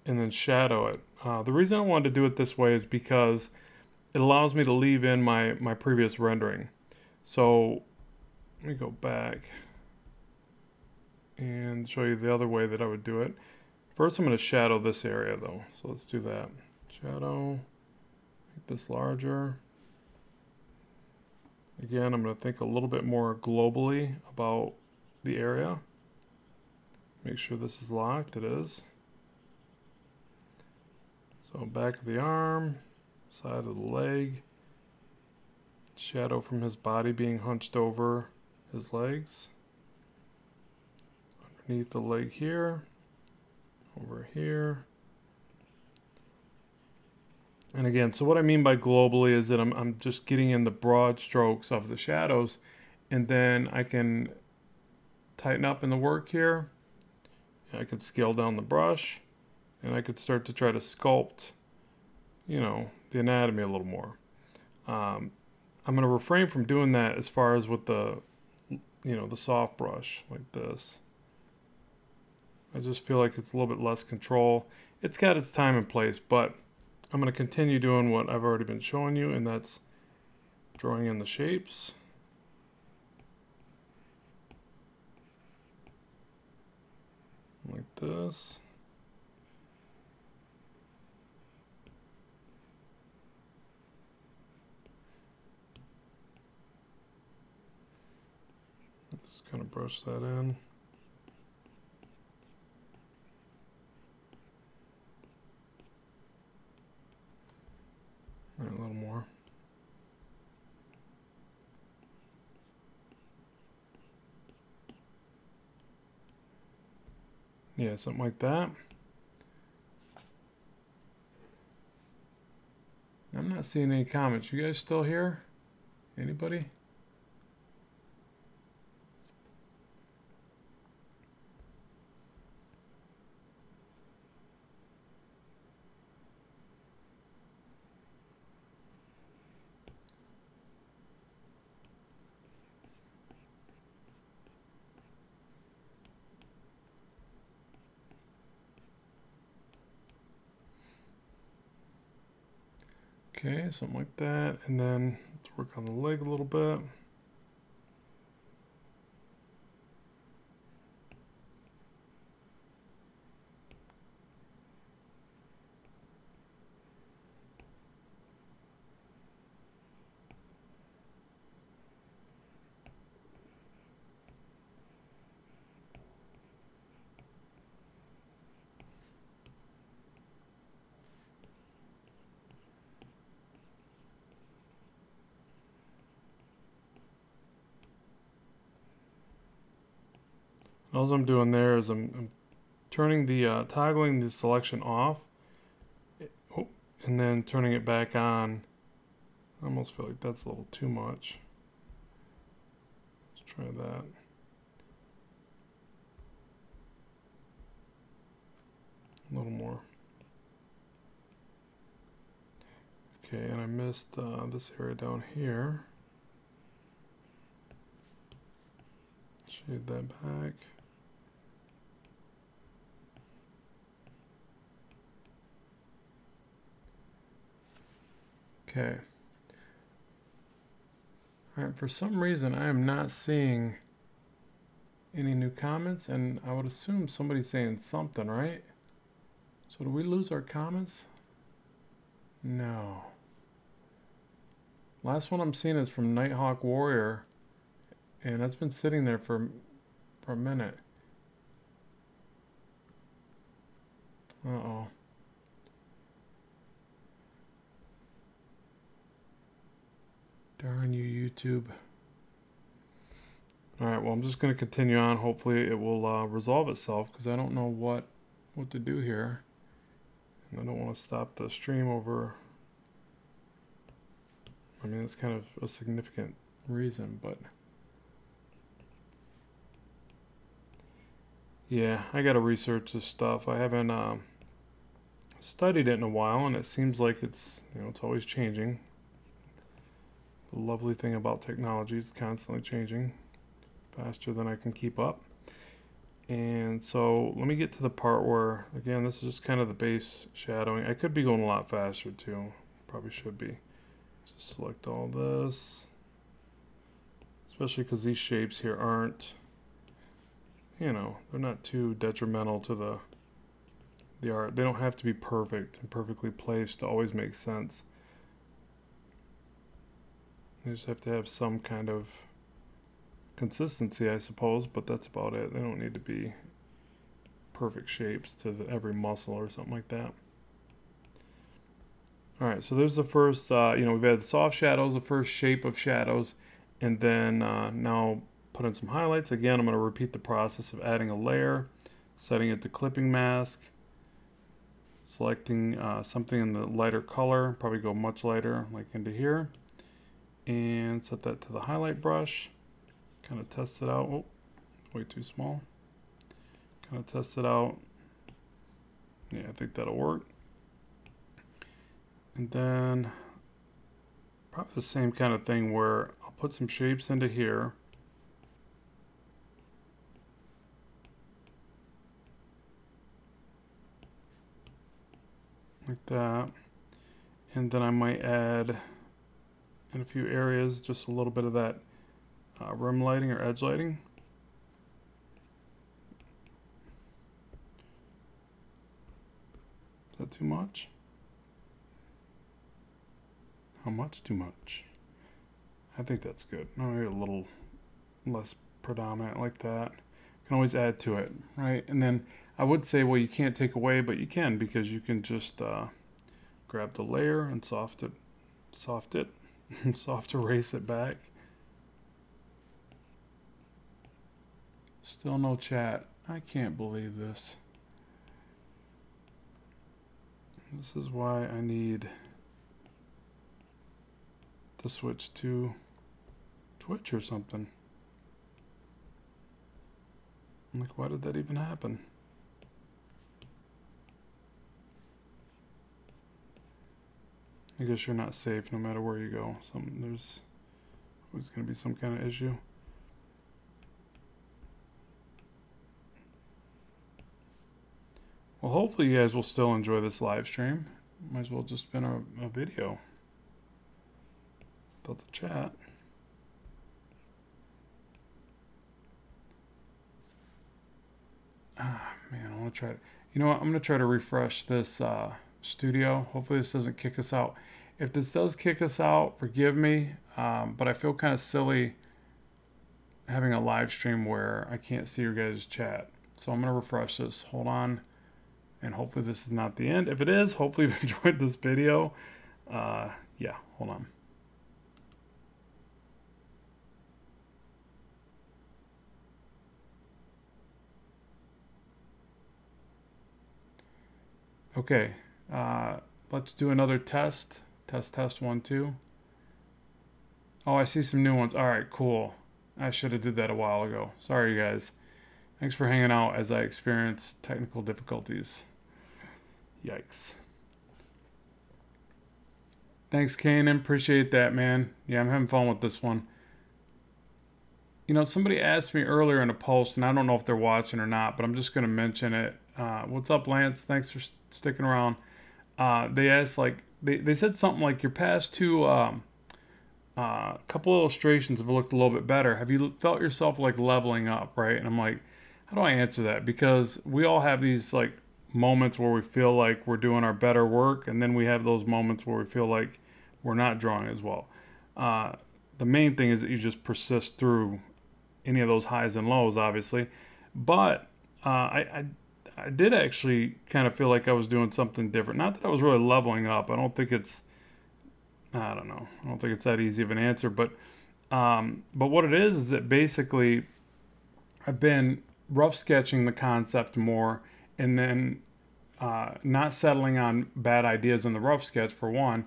And then shadow it. Uh, the reason I wanted to do it this way is because it allows me to leave in my, my previous rendering. So let me go back and show you the other way that I would do it. First I'm going to shadow this area though, so let's do that. Shadow, make this larger. Again, I'm going to think a little bit more globally about the area. Make sure this is locked, it is. So back of the arm, side of the leg, shadow from his body being hunched over his legs. Underneath the leg here, over here, and again, so what I mean by globally is that I'm, I'm just getting in the broad strokes of the shadows and then I can tighten up in the work here. I could scale down the brush and I could start to try to sculpt, you know, the anatomy a little more. Um, I'm going to refrain from doing that as far as with the, you know, the soft brush like this. I just feel like it's a little bit less control. It's got its time and place, but I'm going to continue doing what I've already been showing you, and that's drawing in the shapes. Like this. Just kind of brush that in. a little more. Yeah, something like that. I'm not seeing any comments. You guys still here? Anybody? Okay, something like that. And then let's work on the leg a little bit. All I'm doing there is I'm, I'm turning the uh, toggling the selection off eh, oh, and then turning it back on. I almost feel like that's a little too much. Let's try that. A little more. Okay, and I missed uh, this area down here. Shade that back. Okay. All right, for some reason I am not seeing any new comments and I would assume somebody's saying something, right? So do we lose our comments? No. Last one I'm seeing is from Nighthawk Warrior and that's been sitting there for for a minute. Uh-oh. Darn you, YouTube. All right, well, I'm just going to continue on. Hopefully it will uh, resolve itself because I don't know what, what to do here. And I don't want to stop the stream over... I mean, it's kind of a significant reason, but... Yeah, I got to research this stuff. I haven't uh, studied it in a while, and it seems like it's, you know, it's always changing. The lovely thing about technology, it's constantly changing faster than I can keep up. And so let me get to the part where, again, this is just kind of the base shadowing. I could be going a lot faster too. Probably should be. Just select all this. Especially because these shapes here aren't, you know, they're not too detrimental to the, the art. They don't have to be perfect and perfectly placed to always make sense. They just have to have some kind of consistency, I suppose, but that's about it. They don't need to be perfect shapes to the, every muscle or something like that. All right, so there's the first, uh, you know, we've had soft shadows, the first shape of shadows, and then uh, now put in some highlights. Again, I'm going to repeat the process of adding a layer, setting it to clipping mask, selecting uh, something in the lighter color, probably go much lighter, like into here and set that to the highlight brush. Kind of test it out. Oh, way too small. Kind of test it out. Yeah, I think that'll work. And then probably the same kind of thing where I'll put some shapes into here. Like that. And then I might add in a few areas, just a little bit of that uh, rim lighting or edge lighting. Is that too much? How much too much? I think that's good. Maybe a little less predominant like that. Can always add to it, right? And then I would say, well, you can't take away, but you can because you can just uh, grab the layer and soft it, soft it, so i have to race it back. Still no chat. I can't believe this. This is why I need to switch to Twitch or something. Like, why did that even happen? I guess you're not safe no matter where you go. Some there's always going to be some kind of issue. Well, hopefully you guys will still enjoy this live stream. Might as well just been a, a video. Without the chat. Ah, man, I want to try To, You know what? I'm going to try to refresh this uh, studio. Hopefully this doesn't kick us out. If this does kick us out, forgive me, um, but I feel kind of silly having a live stream where I can't see your guys' chat. So I'm going to refresh this. Hold on. And hopefully this is not the end. If it is, hopefully you've enjoyed this video. Uh, yeah, hold on. Okay, uh, let's do another test. Test, test, one, two. Oh, I see some new ones. All right, cool. I should have did that a while ago. Sorry, you guys. Thanks for hanging out as I experience technical difficulties. Yikes. Thanks, Kanan. Appreciate that, man. Yeah, I'm having fun with this one. You know, somebody asked me earlier in a post, and I don't know if they're watching or not, but I'm just going to mention it. Uh, what's up, Lance? Thanks for sticking around. Uh, they asked, like, they, they said something like, your past two um, uh, couple illustrations have looked a little bit better. Have you felt yourself like leveling up, right? And I'm like, how do I answer that? Because we all have these like moments where we feel like we're doing our better work, and then we have those moments where we feel like we're not drawing as well. Uh, the main thing is that you just persist through any of those highs and lows, obviously. But uh, I, I, I did actually kind of feel like I was doing something different. Not that I was really leveling up. I don't think it's I don't know. I don't think it's that easy of an answer, but um, but what it is is that basically I've been rough sketching the concept more, and then uh, not settling on bad ideas in the rough sketch for one,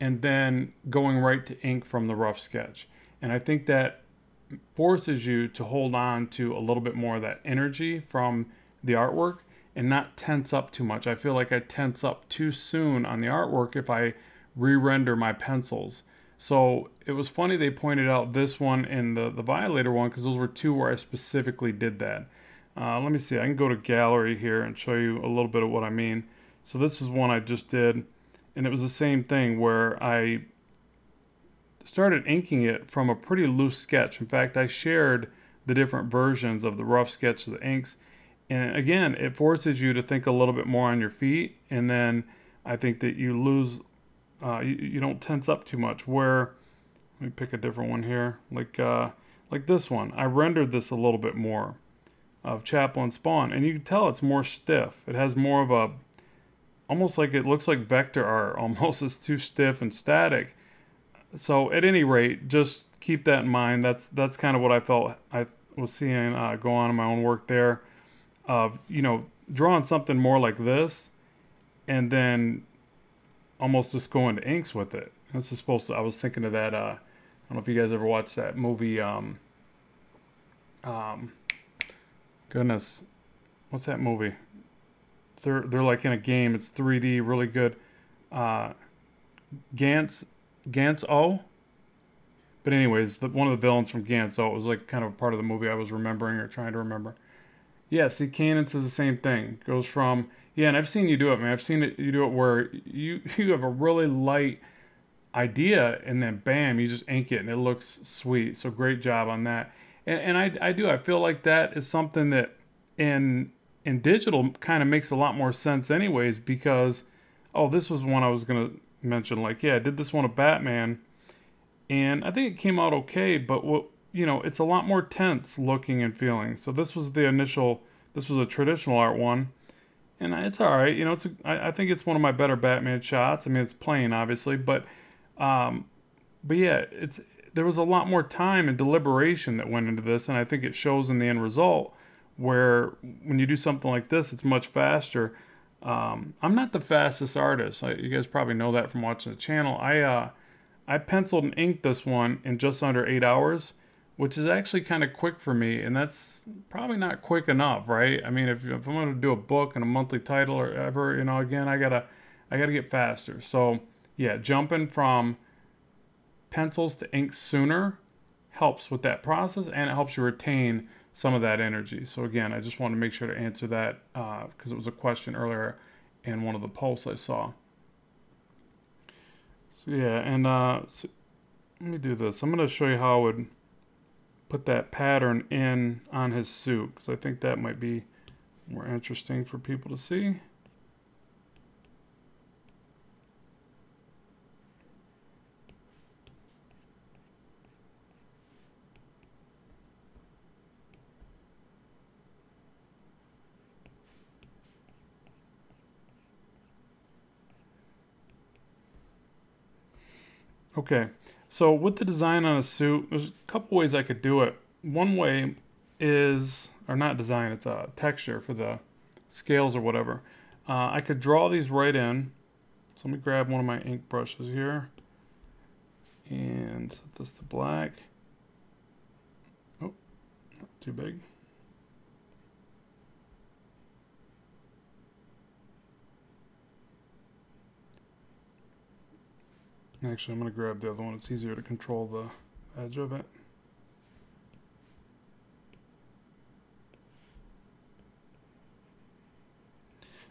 and then going right to ink from the rough sketch. And I think that forces you to hold on to a little bit more of that energy from the artwork and not tense up too much. I feel like I tense up too soon on the artwork if I re-render my pencils. So it was funny they pointed out this one and the, the Violator one because those were two where I specifically did that. Uh, let me see, I can go to gallery here and show you a little bit of what I mean. So this is one I just did and it was the same thing where I started inking it from a pretty loose sketch. In fact, I shared the different versions of the rough sketch of the inks. And again, it forces you to think a little bit more on your feet. And then I think that you lose uh, you, you, don't tense up too much. Where, let me pick a different one here, like uh, like this one. I rendered this a little bit more of Chaplain Spawn, and you can tell it's more stiff. It has more of a, almost like it looks like vector art. Almost it's too stiff and static. So at any rate, just keep that in mind. That's that's kind of what I felt I was seeing uh, go on in my own work there. Of you know drawing something more like this, and then almost just going to inks with it. This is supposed to. I was thinking of that. Uh, I don't know if you guys ever watched that movie. Um, um, goodness, what's that movie? They're they're like in a game. It's 3D, really good. Uh, Gantz Gantz O. But anyways, the, one of the villains from Gantz O. It was like kind of part of the movie I was remembering or trying to remember. Yeah, see, Kanan says the same thing. Goes from yeah, and I've seen you do it, man. I've seen it you do it where you you have a really light idea and then bam, you just ink it and it looks sweet. So great job on that. And, and I, I do. I feel like that is something that in in digital kind of makes a lot more sense anyways because oh, this was one I was gonna mention. Like, yeah, I did this one of Batman, and I think it came out okay, but what you know, it's a lot more tense looking and feeling. So this was the initial. This was a traditional art one and it's all right. You know, it's a, I, I think it's one of my better Batman shots. I mean, it's plain, obviously, but um, but yeah, it's there was a lot more time and deliberation that went into this, and I think it shows in the end result. Where when you do something like this, it's much faster. Um, I'm not the fastest artist. I, you guys probably know that from watching the channel. I uh, I penciled and inked this one in just under eight hours which is actually kind of quick for me, and that's probably not quick enough, right? I mean, if, if I'm going to do a book and a monthly title or ever, you know, again, I gotta I gotta get faster. So yeah, jumping from pencils to ink sooner helps with that process, and it helps you retain some of that energy. So again, I just want to make sure to answer that because uh, it was a question earlier in one of the posts I saw. So yeah, and uh, so let me do this. I'm going to show you how I would put that pattern in on his suit because I think that might be more interesting for people to see. Okay, so with the design on a suit, there's a couple ways I could do it. One way is, or not design, it's a texture for the scales or whatever. Uh, I could draw these right in. So let me grab one of my ink brushes here and set this to black. Oh, not too big. Actually, I'm going to grab the other one. It's easier to control the edge of it.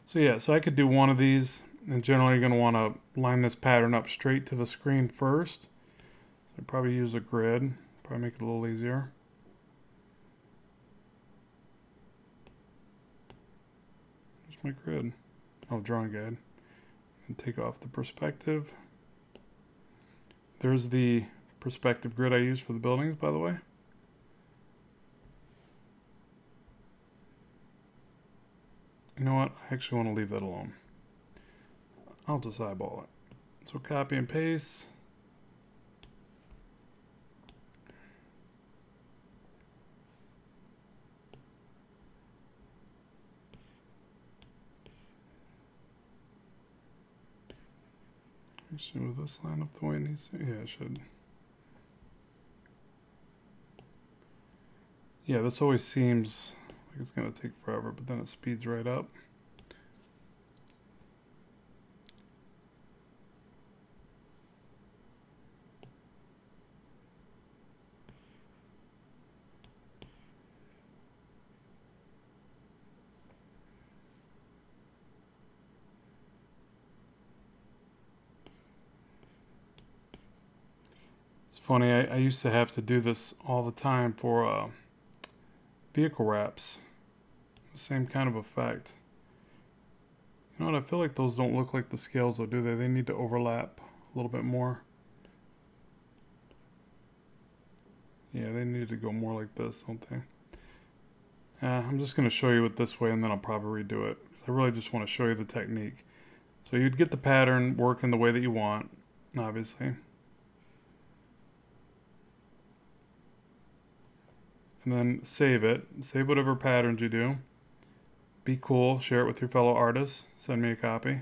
So yeah, so I could do one of these, and generally you're going to want to line this pattern up straight to the screen first. So I'd probably use a grid, probably make it a little easier. Here's my grid. Oh, drawing guide. And take off the perspective. There's the perspective grid I use for the buildings, by the way. You know what? I actually want to leave that alone. I'll just eyeball it. So copy and paste. Should move this line up the way it needs to? Yeah, it should. Yeah, this always seems like it's going to take forever, but then it speeds right up. Funny, I, I, used to have to do this all the time for uh, vehicle wraps. Same kind of effect. You know what, I feel like those don't look like the scales though, do they? They need to overlap a little bit more. Yeah, they need to go more like this, don't they? Uh, I'm just going to show you it this way and then I'll probably redo it. I really just want to show you the technique. So you'd get the pattern working the way that you want, obviously. And then save it. Save whatever patterns you do. Be cool. Share it with your fellow artists. Send me a copy.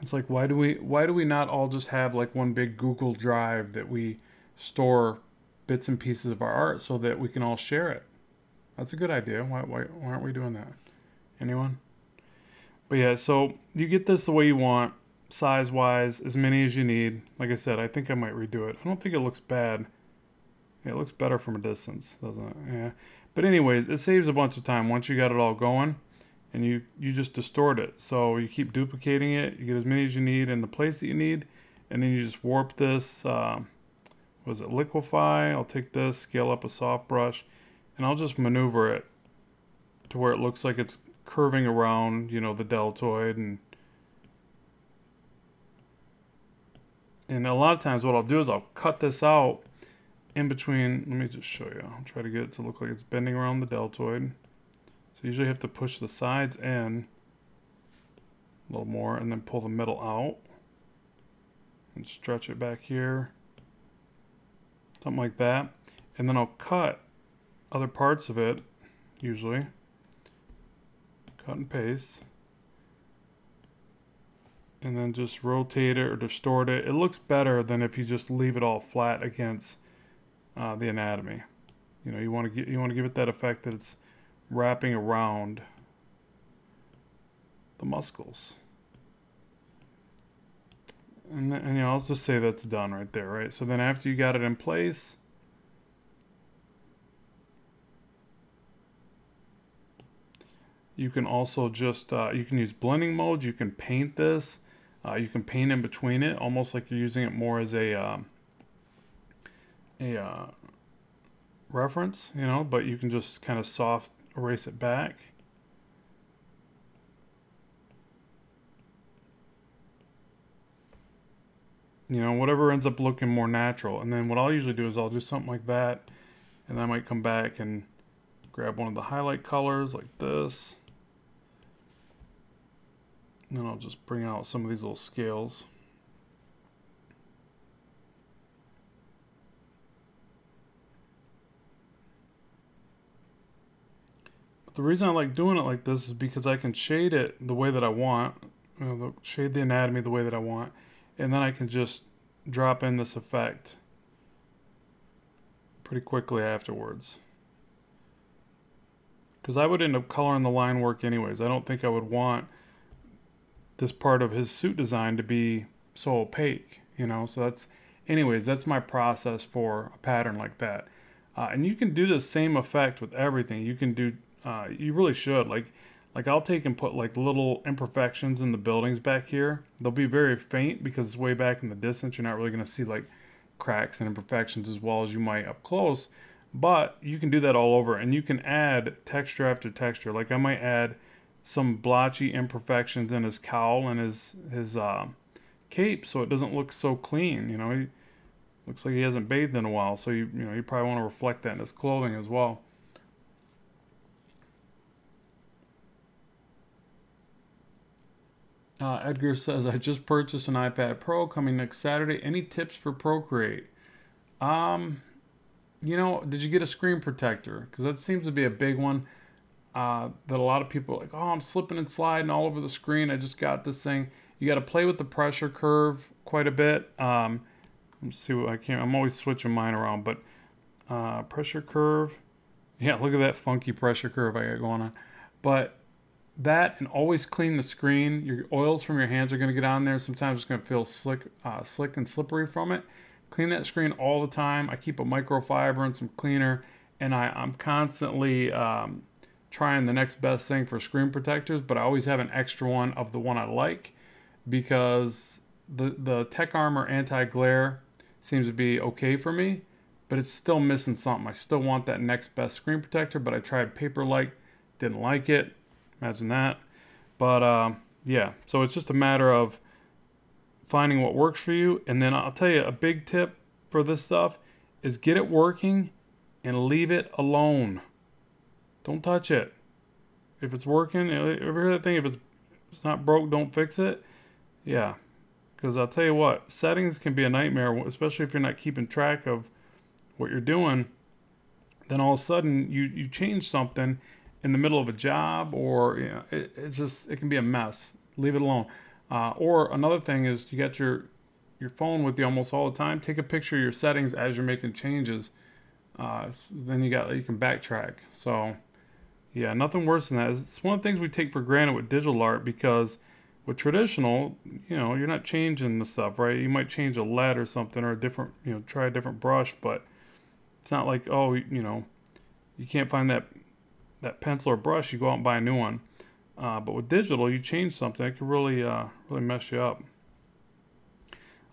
It's like why do we why do we not all just have like one big Google Drive that we store bits and pieces of our art so that we can all share it? That's a good idea. Why why, why aren't we doing that? Anyone? But yeah, so you get this the way you want size wise, as many as you need. Like I said, I think I might redo it. I don't think it looks bad. it looks better from a distance, doesn't it? Yeah. But anyways, it saves a bunch of time once you got it all going and you, you just distort it. So you keep duplicating it. You get as many as you need in the place that you need. And then you just warp this. Uh, was it liquify? I'll take this, scale up a soft brush, and I'll just maneuver it to where it looks like it's curving around, you know, the deltoid and And a lot of times what I'll do is I'll cut this out in between. Let me just show you. I'll try to get it to look like it's bending around the deltoid. So you usually have to push the sides in a little more and then pull the middle out and stretch it back here. Something like that. And then I'll cut other parts of it, usually. Cut and paste and then just rotate it or distort it. It looks better than if you just leave it all flat against uh, the anatomy. You know, you want to you want to give it that effect that it's wrapping around the muscles. And, and you know, I'll just say that's done right there, right? So then after you got it in place, you can also just, uh, you can use blending mode, you can paint this, uh, you can paint in between it, almost like you're using it more as a um, a uh, reference, you know, but you can just kind of soft erase it back. You know, whatever ends up looking more natural. And then what I'll usually do is I'll do something like that, and I might come back and grab one of the highlight colors like this. And then I'll just bring out some of these little scales. But the reason I like doing it like this is because I can shade it the way that I want, you know, shade the anatomy the way that I want, and then I can just drop in this effect pretty quickly afterwards because I would end up coloring the line work anyways. I don't think I would want this part of his suit design to be so opaque, you know. So that's, anyways, that's my process for a pattern like that. Uh, and you can do the same effect with everything. You can do, uh, you really should. Like, like I'll take and put like little imperfections in the buildings back here. They'll be very faint because it's way back in the distance. You're not really going to see like cracks and imperfections as well as you might up close. But you can do that all over and you can add texture after texture. Like I might add some blotchy imperfections in his cowl and his, his uh, cape so it doesn't look so clean. You know, he looks like he hasn't bathed in a while. So you, you know, you probably want to reflect that in his clothing as well. Uh, Edgar says, I just purchased an iPad Pro coming next Saturday. Any tips for Procreate? Um, you know, did you get a screen protector? Because that seems to be a big one uh, that a lot of people are like, oh, I'm slipping and sliding all over the screen. I just got this thing. You got to play with the pressure curve quite a bit. Um, let's see what I can. I'm always switching mine around, but uh, pressure curve. Yeah, look at that funky pressure curve I got going on. But that and always clean the screen. Your oils from your hands are going to get on there. Sometimes it's going to feel slick, uh, slick and slippery from it. Clean that screen all the time. I keep a microfiber and some cleaner, and I, I'm constantly um, trying the next best thing for screen protectors. But I always have an extra one of the one I like because the the Tech Armor anti glare seems to be okay for me, but it's still missing something. I still want that next best screen protector, but I tried Paperlike, didn't like it Imagine that. But uh, yeah, so it's just a matter of finding what works for you. And then I'll tell you a big tip for this stuff is get it working and leave it alone. Don't touch it. If it's working, ever hear that thing? If it's it's not broke, don't fix it. Yeah, because I'll tell you what, settings can be a nightmare, especially if you're not keeping track of what you're doing. Then all of a sudden you you change something in the middle of a job or you know, it, it's just it can be a mess leave it alone uh, or another thing is you got your your phone with you almost all the time take a picture of your settings as you're making changes uh, then you got you can backtrack so yeah nothing worse than that it's one of the things we take for granted with digital art because with traditional you know you're not changing the stuff right you might change a lead or something or a different you know try a different brush but it's not like oh you know you can't find that that pencil or brush, you go out and buy a new one. Uh, but with digital, you change something, it can really, uh, really mess you up.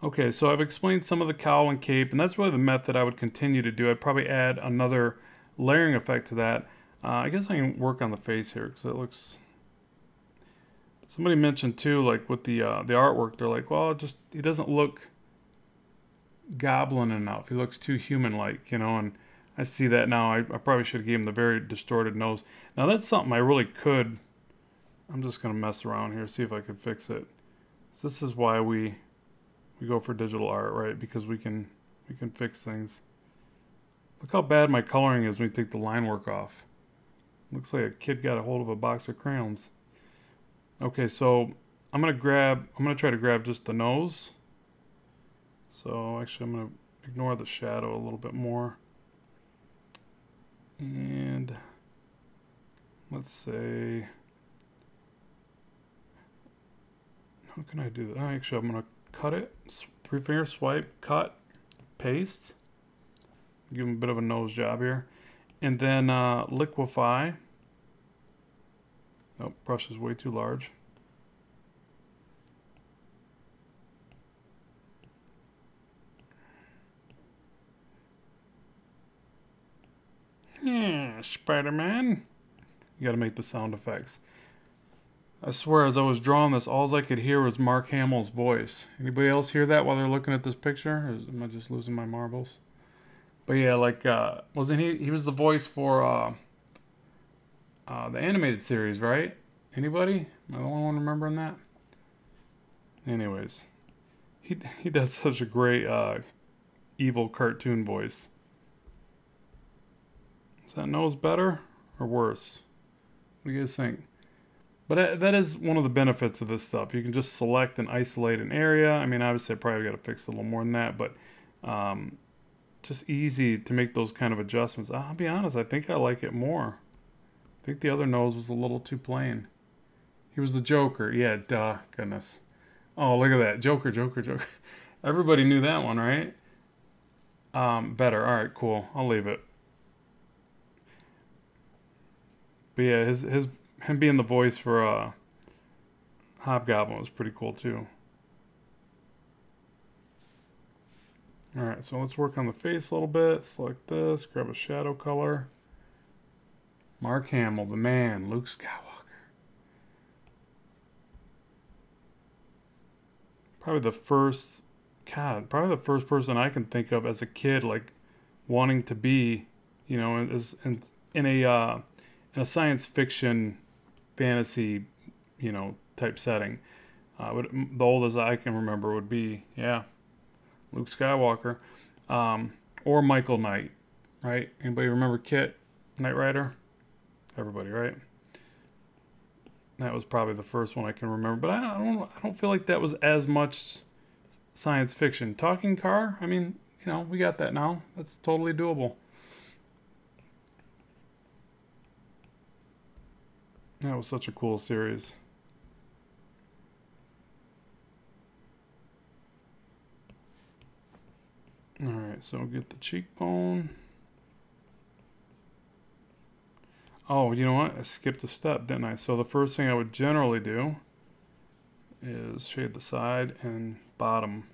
Okay, so I've explained some of the cowl and cape, and that's really the method I would continue to do. I'd probably add another layering effect to that. Uh, I guess I can work on the face here because it looks. Somebody mentioned too, like with the uh, the artwork, they're like, well, just he doesn't look goblin enough. He looks too human-like, you know, and I see that now. I, I probably should have given him the very distorted nose. Now that's something I really could. I'm just gonna mess around here, see if I can fix it. So this is why we we go for digital art, right? Because we can we can fix things. Look how bad my coloring is when you take the line work off. Looks like a kid got a hold of a box of crayons. Okay, so I'm gonna grab. I'm gonna try to grab just the nose. So actually, I'm gonna ignore the shadow a little bit more. And let's say, how can I do that? Actually, I'm to cut it, three finger swipe, cut, paste. Give him a bit of a nose job here. And then uh, liquify. Nope, brush is way too large. Yeah, Spider-Man. You gotta make the sound effects. I swear, as I was drawing this, all I could hear was Mark Hamill's voice. Anybody else hear that while they're looking at this picture? Or am I just losing my marbles? But yeah, like, uh, wasn't he, he was the voice for, uh, uh, the animated series, right? Anybody? Am I the only one remembering that? Anyways, he, he does such a great, uh, evil cartoon voice. Is that nose better or worse? What do you guys think? But that is one of the benefits of this stuff. You can just select and isolate an area. I mean, obviously, I probably got to fix a little more than that, but um, just easy to make those kind of adjustments. I'll be honest, I think I like it more. I think the other nose was a little too plain. He was the Joker. Yeah, duh. Goodness. Oh, look at that. Joker, Joker, Joker. Everybody knew that one, right? Um, better. All right, cool. I'll leave it. But yeah, his his him being the voice for uh Hobgoblin was pretty cool too. All right, so let's work on the face a little bit. Select this, grab a shadow color. Mark Hamill, the man, Luke Skywalker. Probably the first, God, probably the first person I can think of as a kid, like wanting to be, you know, as in, in a uh, in a science fiction, fantasy, you know, type setting. Uh, would, the oldest I can remember would be, yeah, Luke Skywalker, um, or Michael Knight, right? Anybody remember KITT, Knight Rider? Everybody, right? That was probably the first one I can remember, but I don't, I don't feel like that was as much science fiction. Talking car, I mean, you know, we got that now. That's totally doable. That was such a cool series. All right, so get the cheekbone. Oh, you know what? I skipped a step, didn't I? So the first thing I would generally do is shade the side and bottom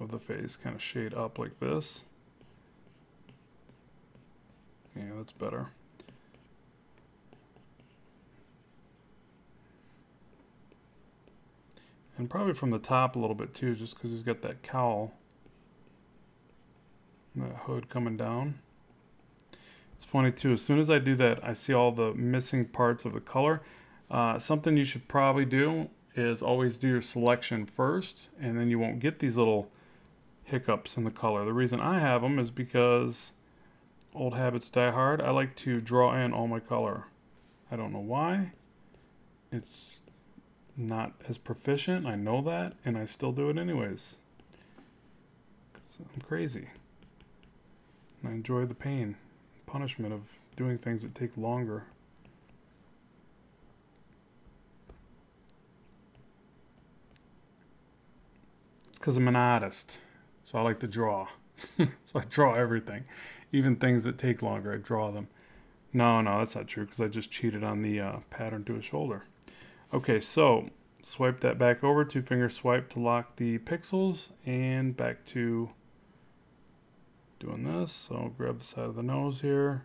of the face, kind of shade up like this. Yeah, that's better. And probably from the top a little bit too, just because he's got that cowl. That hood coming down. It's funny too, as soon as I do that, I see all the missing parts of the color. Uh, something you should probably do is always do your selection first, and then you won't get these little hiccups in the color. The reason I have them is because old habits die hard. I like to draw in all my color. I don't know why. It's not as proficient, I know that, and I still do it anyways. I'm crazy. I enjoy the pain, punishment of doing things that take longer. It's because I'm an artist, so I like to draw. so I draw everything, even things that take longer, I draw them. No, no, that's not true because I just cheated on the uh, pattern to a shoulder. Okay, so swipe that back over, two finger swipe to lock the pixels, and back to doing this. So I'll grab the side of the nose here.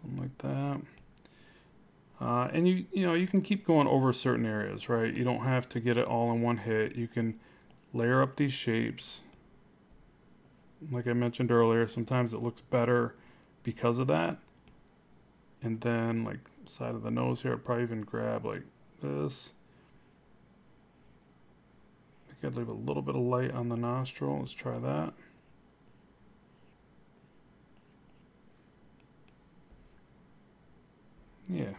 Something like that. Uh, and you you know you can keep going over certain areas, right? You don't have to get it all in one hit. You can layer up these shapes. Like I mentioned earlier, sometimes it looks better because of that. And then like side of the nose here, I'd probably even grab like this. I'd leave a little bit of light on the nostril. Let's try that. Yeah,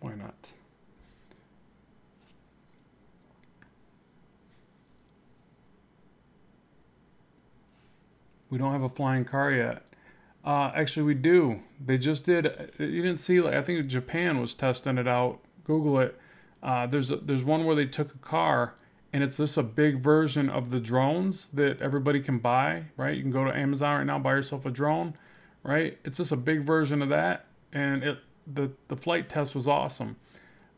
why not? We don't have a flying car yet. Uh, actually, we do. They just did. Uh, you didn't see. Like I think Japan was testing it out. Google it. Uh, there's a, there's one where they took a car and it's just a big version of the drones that everybody can buy, right? You can go to Amazon right now, buy yourself a drone, right? It's just a big version of that, and it the the flight test was awesome.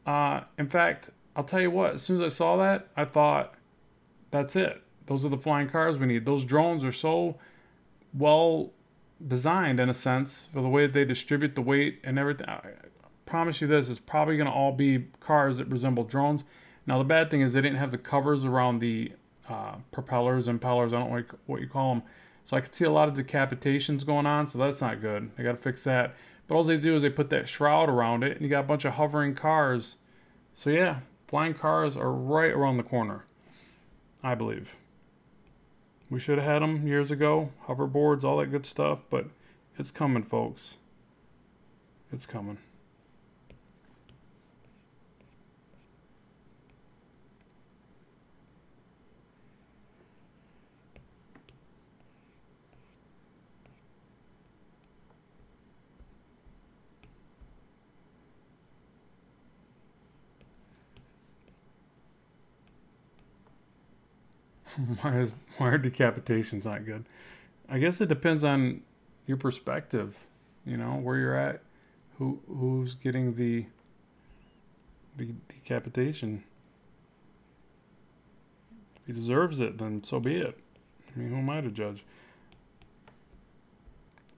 Uh, in fact, I'll tell you what. As soon as I saw that, I thought, that's it. Those are the flying cars we need. Those drones are so well designed in a sense for the way that they distribute the weight and everything. I promise you this: it's probably going to all be cars that resemble drones now the bad thing is they didn't have the covers around the uh, propellers, impellers, I don't like what you call them. So I could see a lot of decapitations going on, so that's not good. They got to fix that. But all they do is they put that shroud around it, and you got a bunch of hovering cars. So yeah, flying cars are right around the corner, I believe. We should have had them years ago, hoverboards, all that good stuff, but it's coming, folks. It's coming. why is why are decapitations not good? I guess it depends on your perspective, you know, where you're at, who who's getting the the decapitation. If he deserves it, then so be it. I mean, who am I to judge?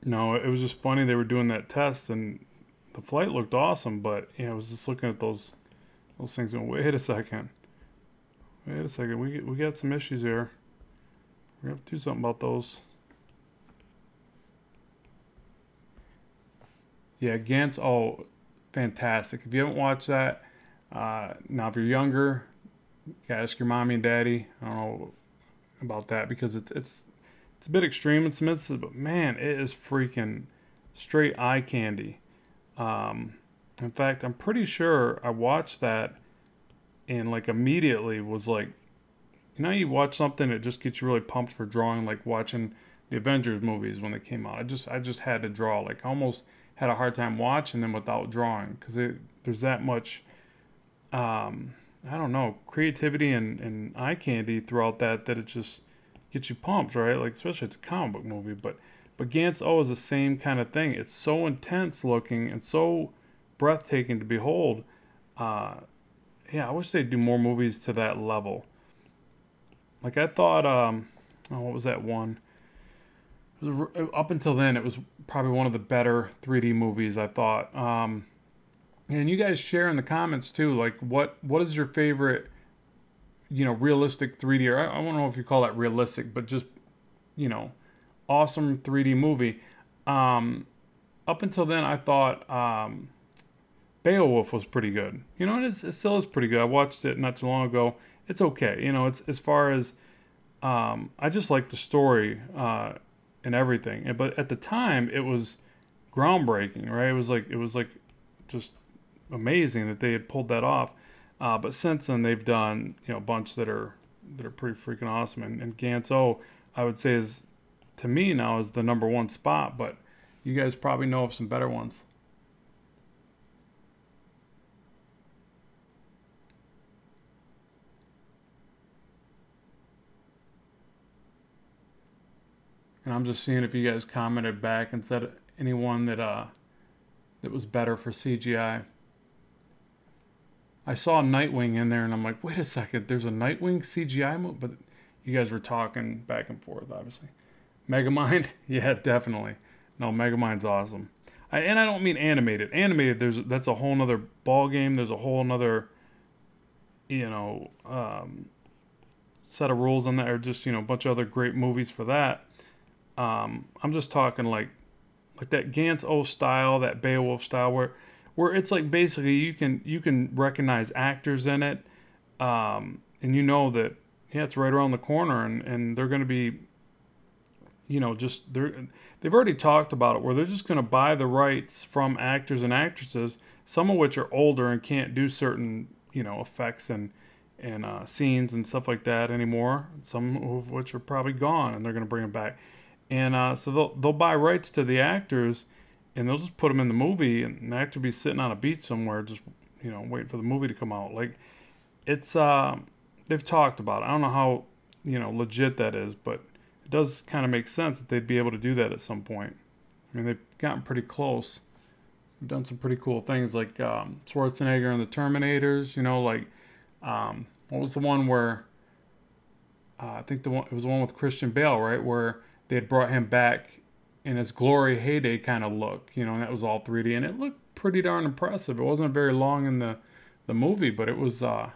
No, it was just funny they were doing that test and the flight looked awesome, but yeah, I was just looking at those those things going, wait a second. Wait a second, we we got some issues here. We have to do something about those. Yeah, Gantz, oh, fantastic. If you haven't watched that, uh, now if you're younger, you ask your mommy and daddy. I don't know about that because it's it's it's a bit extreme in some instances, but man, it is freaking straight eye candy. Um, in fact, I'm pretty sure I watched that and like immediately was like, you know, you watch something that just gets you really pumped for drawing, like watching the Avengers movies when they came out. I just I just had to draw, like almost had a hard time watching them without drawing because there's that much. Um, I don't know creativity and, and eye candy throughout that that it just gets you pumped, right? Like especially it's a comic book movie, but but O is the same kind of thing. It's so intense looking and so breathtaking to behold. Uh, yeah, I wish they'd do more movies to that level. Like I thought, um, oh, what was that one? Was, up until then, it was probably one of the better 3D movies. I thought. Um, and you guys share in the comments too. Like, what what is your favorite? You know, realistic 3D, or I, I don't know if you call that realistic, but just you know, awesome 3D movie. Um, up until then, I thought um, Beowulf was pretty good. You know, it, it still is pretty good. I watched it not too long ago. It's okay. You know, it's as far as um, I just like the story uh, and everything. But at the time, it was groundbreaking, right? It was like it was like just amazing that they had pulled that off. Uh, but since then, they've done you know a bunch that are that are pretty freaking awesome. And, and Gantz O, I would say is to me now is the number one spot. But you guys probably know of some better ones. And I'm just seeing if you guys commented back and said anyone that uh that was better for CGI. I saw Nightwing in there and I'm like, wait a second, there's a Nightwing CGI movie, but you guys were talking back and forth, obviously. Megamind, yeah, definitely. No, Megamind's awesome. I, and I don't mean animated. Animated, there's that's a whole nother ball game. There's a whole nother, you know, um, set of rules on that, or just you know, a bunch of other great movies for that. Um, I'm just talking like like that Gantz O style, that Beowulf style, where where it's like basically you can you can recognize actors in it, um, and you know that yeah, it's right around the corner, and and they're going to be, you know, just they're they've already talked about it where they're just going to buy the rights from actors and actresses, some of which are older and can't do certain you know effects and and uh, scenes and stuff like that anymore. Some of which are probably gone, and they're going to bring them back and uh, so they'll they'll buy rights to the actors, and they'll just put them in the movie, and the actor be sitting on a beach somewhere, just you know, waiting for the movie to come out. Like, it's uh, they've talked about. It. I don't know how you know legit that is, but it does kind of make sense that they'd be able to do that at some point. I mean, they've gotten pretty close. They've done some pretty cool things, like um, Schwarzenegger and the Terminators. You know, like um, what was the one where uh, I think the one it was the one with Christian Bale, right, where they had brought him back in his glory heyday kind of look, you know, and that was all 3D, and it looked pretty darn impressive. It wasn't very long in the the movie, but it was uh,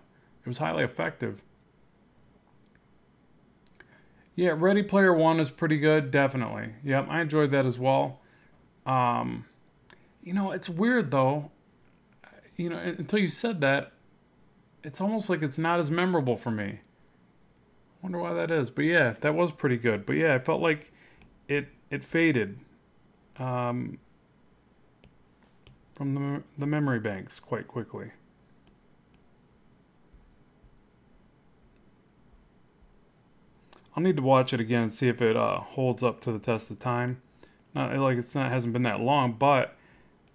it was highly effective. Yeah, Ready Player One is pretty good, definitely. Yep, I enjoyed that as well. Um, you know, it's weird though. You know, until you said that, it's almost like it's not as memorable for me. Wonder why that is. But yeah, that was pretty good. But yeah, I felt like it it faded um, from the the memory banks quite quickly. I'll need to watch it again and see if it uh, holds up to the test of time. Not like it's not hasn't been that long, but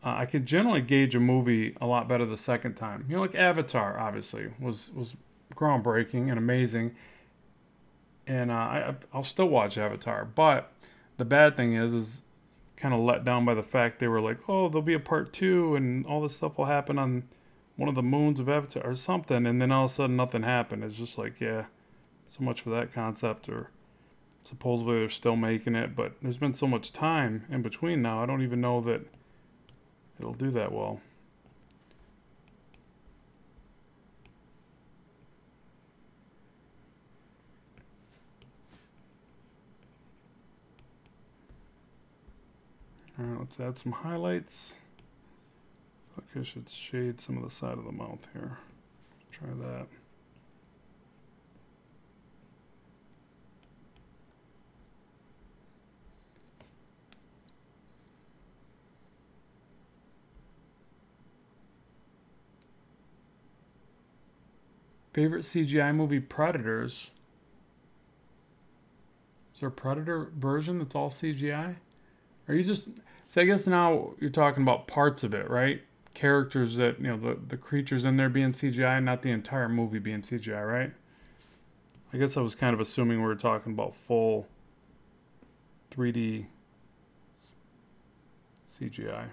uh, I can generally gauge a movie a lot better the second time. You know, like Avatar, obviously was was groundbreaking and amazing, and uh, I, I'll still watch Avatar. But the bad thing is, is kind of let down by the fact they were like, oh, there'll be a part two, and all this stuff will happen on one of the moons of Avatar or something, and then all of a sudden nothing happened. It's just like, yeah, so much for that concept. Or supposedly they're still making it, but there's been so much time in between now. I don't even know that it'll do that well. Alright, let's add some highlights. I should shade some of the side of the mouth here. Try that. Favorite CGI movie Predators. Is there a Predator version that's all CGI? Are you just so I guess now you're talking about parts of it, right? Characters that you know the the creatures in there being CGI, not the entire movie being CGI, right? I guess I was kind of assuming we were talking about full 3D CGI.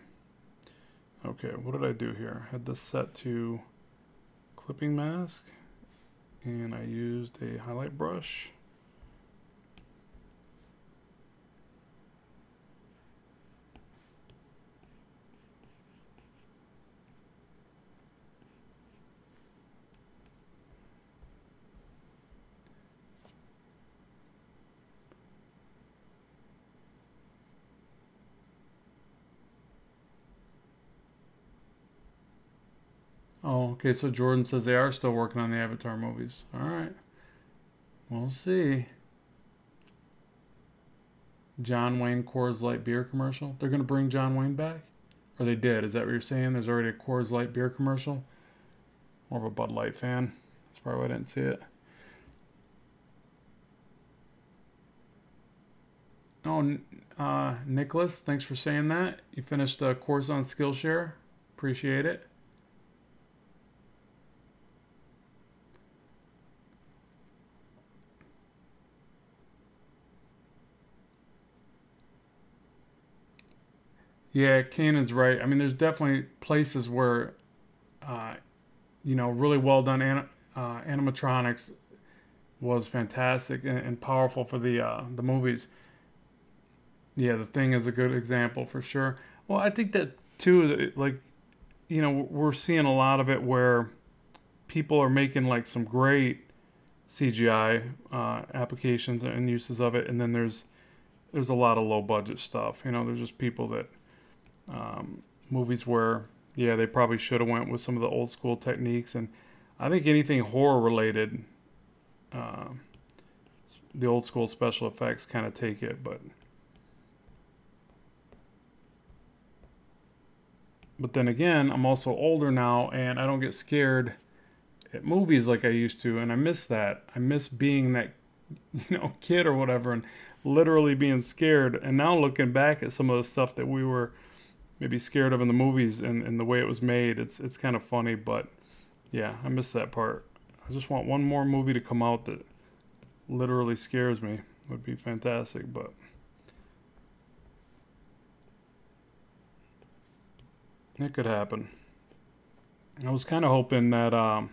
Okay, what did I do here? I had this set to clipping mask and I used a highlight brush. Oh, okay. So Jordan says they are still working on the Avatar movies. All right. We'll see. John Wayne Coors Light beer commercial. They're going to bring John Wayne back? Or they did. Is that what you're saying? There's already a Coors Light beer commercial? More of a Bud Light fan. That's probably why I didn't see it. Oh, uh, Nicholas, thanks for saying that. You finished a course on Skillshare. Appreciate it. Yeah, Kanan's right. I mean, there's definitely places where, uh, you know, really well done uh, animatronics was fantastic and, and powerful for the uh, the movies. Yeah, the thing is a good example for sure. Well, I think that too, like, you know, we're seeing a lot of it where people are making like some great CGI uh, applications and uses of it, and then there's there's a lot of low budget stuff. You know, there's just people that um, movies where yeah they probably should have went with some of the old school techniques and i think anything horror related uh, the old school special effects kind of take it but but then again i'm also older now and i don't get scared at movies like i used to and i miss that. I miss being that you know kid or whatever and literally being scared. And now looking back at some of the stuff that we were maybe scared of in the movies and, and the way it was made. It's it's kind of funny, but yeah, I miss that part. I just want one more movie to come out that literally scares me. It would be fantastic, but it could happen. I was kind of hoping that um,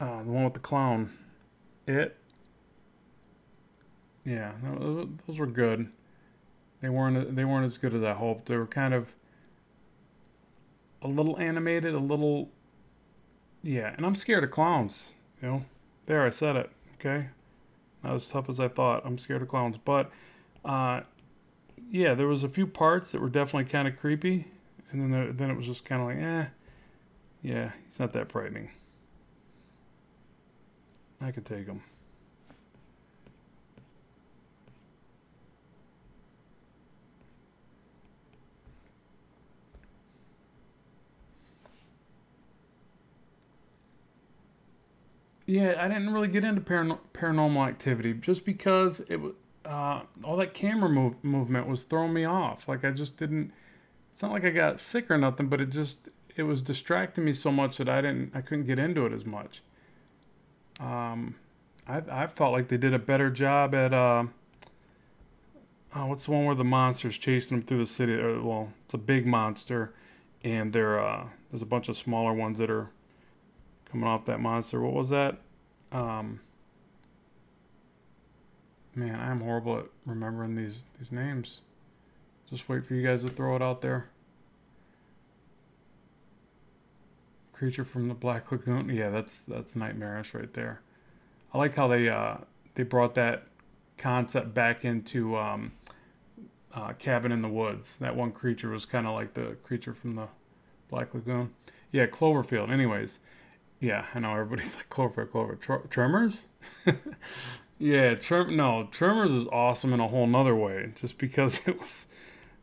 uh, the one with the clown, it, yeah, those were good. They weren't they weren't as good as I hoped. They were kind of a little animated, a little yeah. And I'm scared of clowns. You know, there I said it. Okay, not as tough as I thought. I'm scared of clowns, but uh, yeah, there was a few parts that were definitely kind of creepy, and then there, then it was just kind of like eh, yeah, he's not that frightening. I could take him. Yeah, I didn't really get into paranormal activity just because it was uh, all that camera move, movement was throwing me off. Like I just didn't. It's not like I got sick or nothing, but it just it was distracting me so much that I didn't I couldn't get into it as much. Um, I I felt like they did a better job at uh, oh, what's the one where the monsters chasing them through the city? Uh, well, it's a big monster, and there uh, there's a bunch of smaller ones that are coming off that monster. What was that? Um, man, I'm horrible at remembering these these names. Just wait for you guys to throw it out there. Creature from the Black Lagoon. Yeah, that's that's nightmarish right there. I like how they uh, they brought that concept back into um, uh, Cabin in the Woods. That one creature was kind of like the creature from the Black Lagoon. Yeah, Cloverfield. Anyways, yeah, I know everybody's like Clover, Clover. Tr- Tremors? yeah, Trem- no, Tremors is awesome in a whole nother way. Just because it was,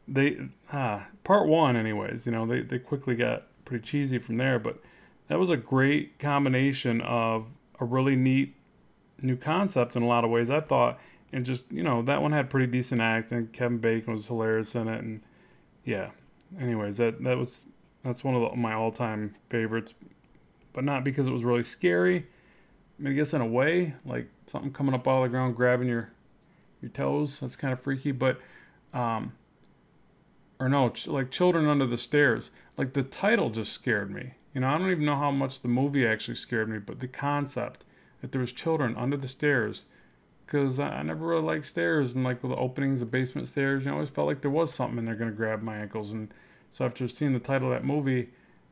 they, ah, part one, anyways, you know, they, they quickly got pretty cheesy from there, but that was a great combination of a really neat new concept in a lot of ways, I thought. And just, you know, that one had pretty decent acting. Kevin Bacon was hilarious in it. And yeah, anyways, that, that was, that's one of the, my all time favorites but not because it was really scary. I mean, I guess in a way, like something coming up out of the ground, grabbing your your toes. That's kind of freaky. But, um, or no, ch- like Children Under the Stairs. Like the title just scared me. You know, I don't even know how much the movie actually scared me, but the concept that there was children under the stairs. Because I, I never really liked stairs and like with the openings of basement stairs, you know, I always felt like there was something and they're gonna grab my ankles. And so after seeing the title of that movie,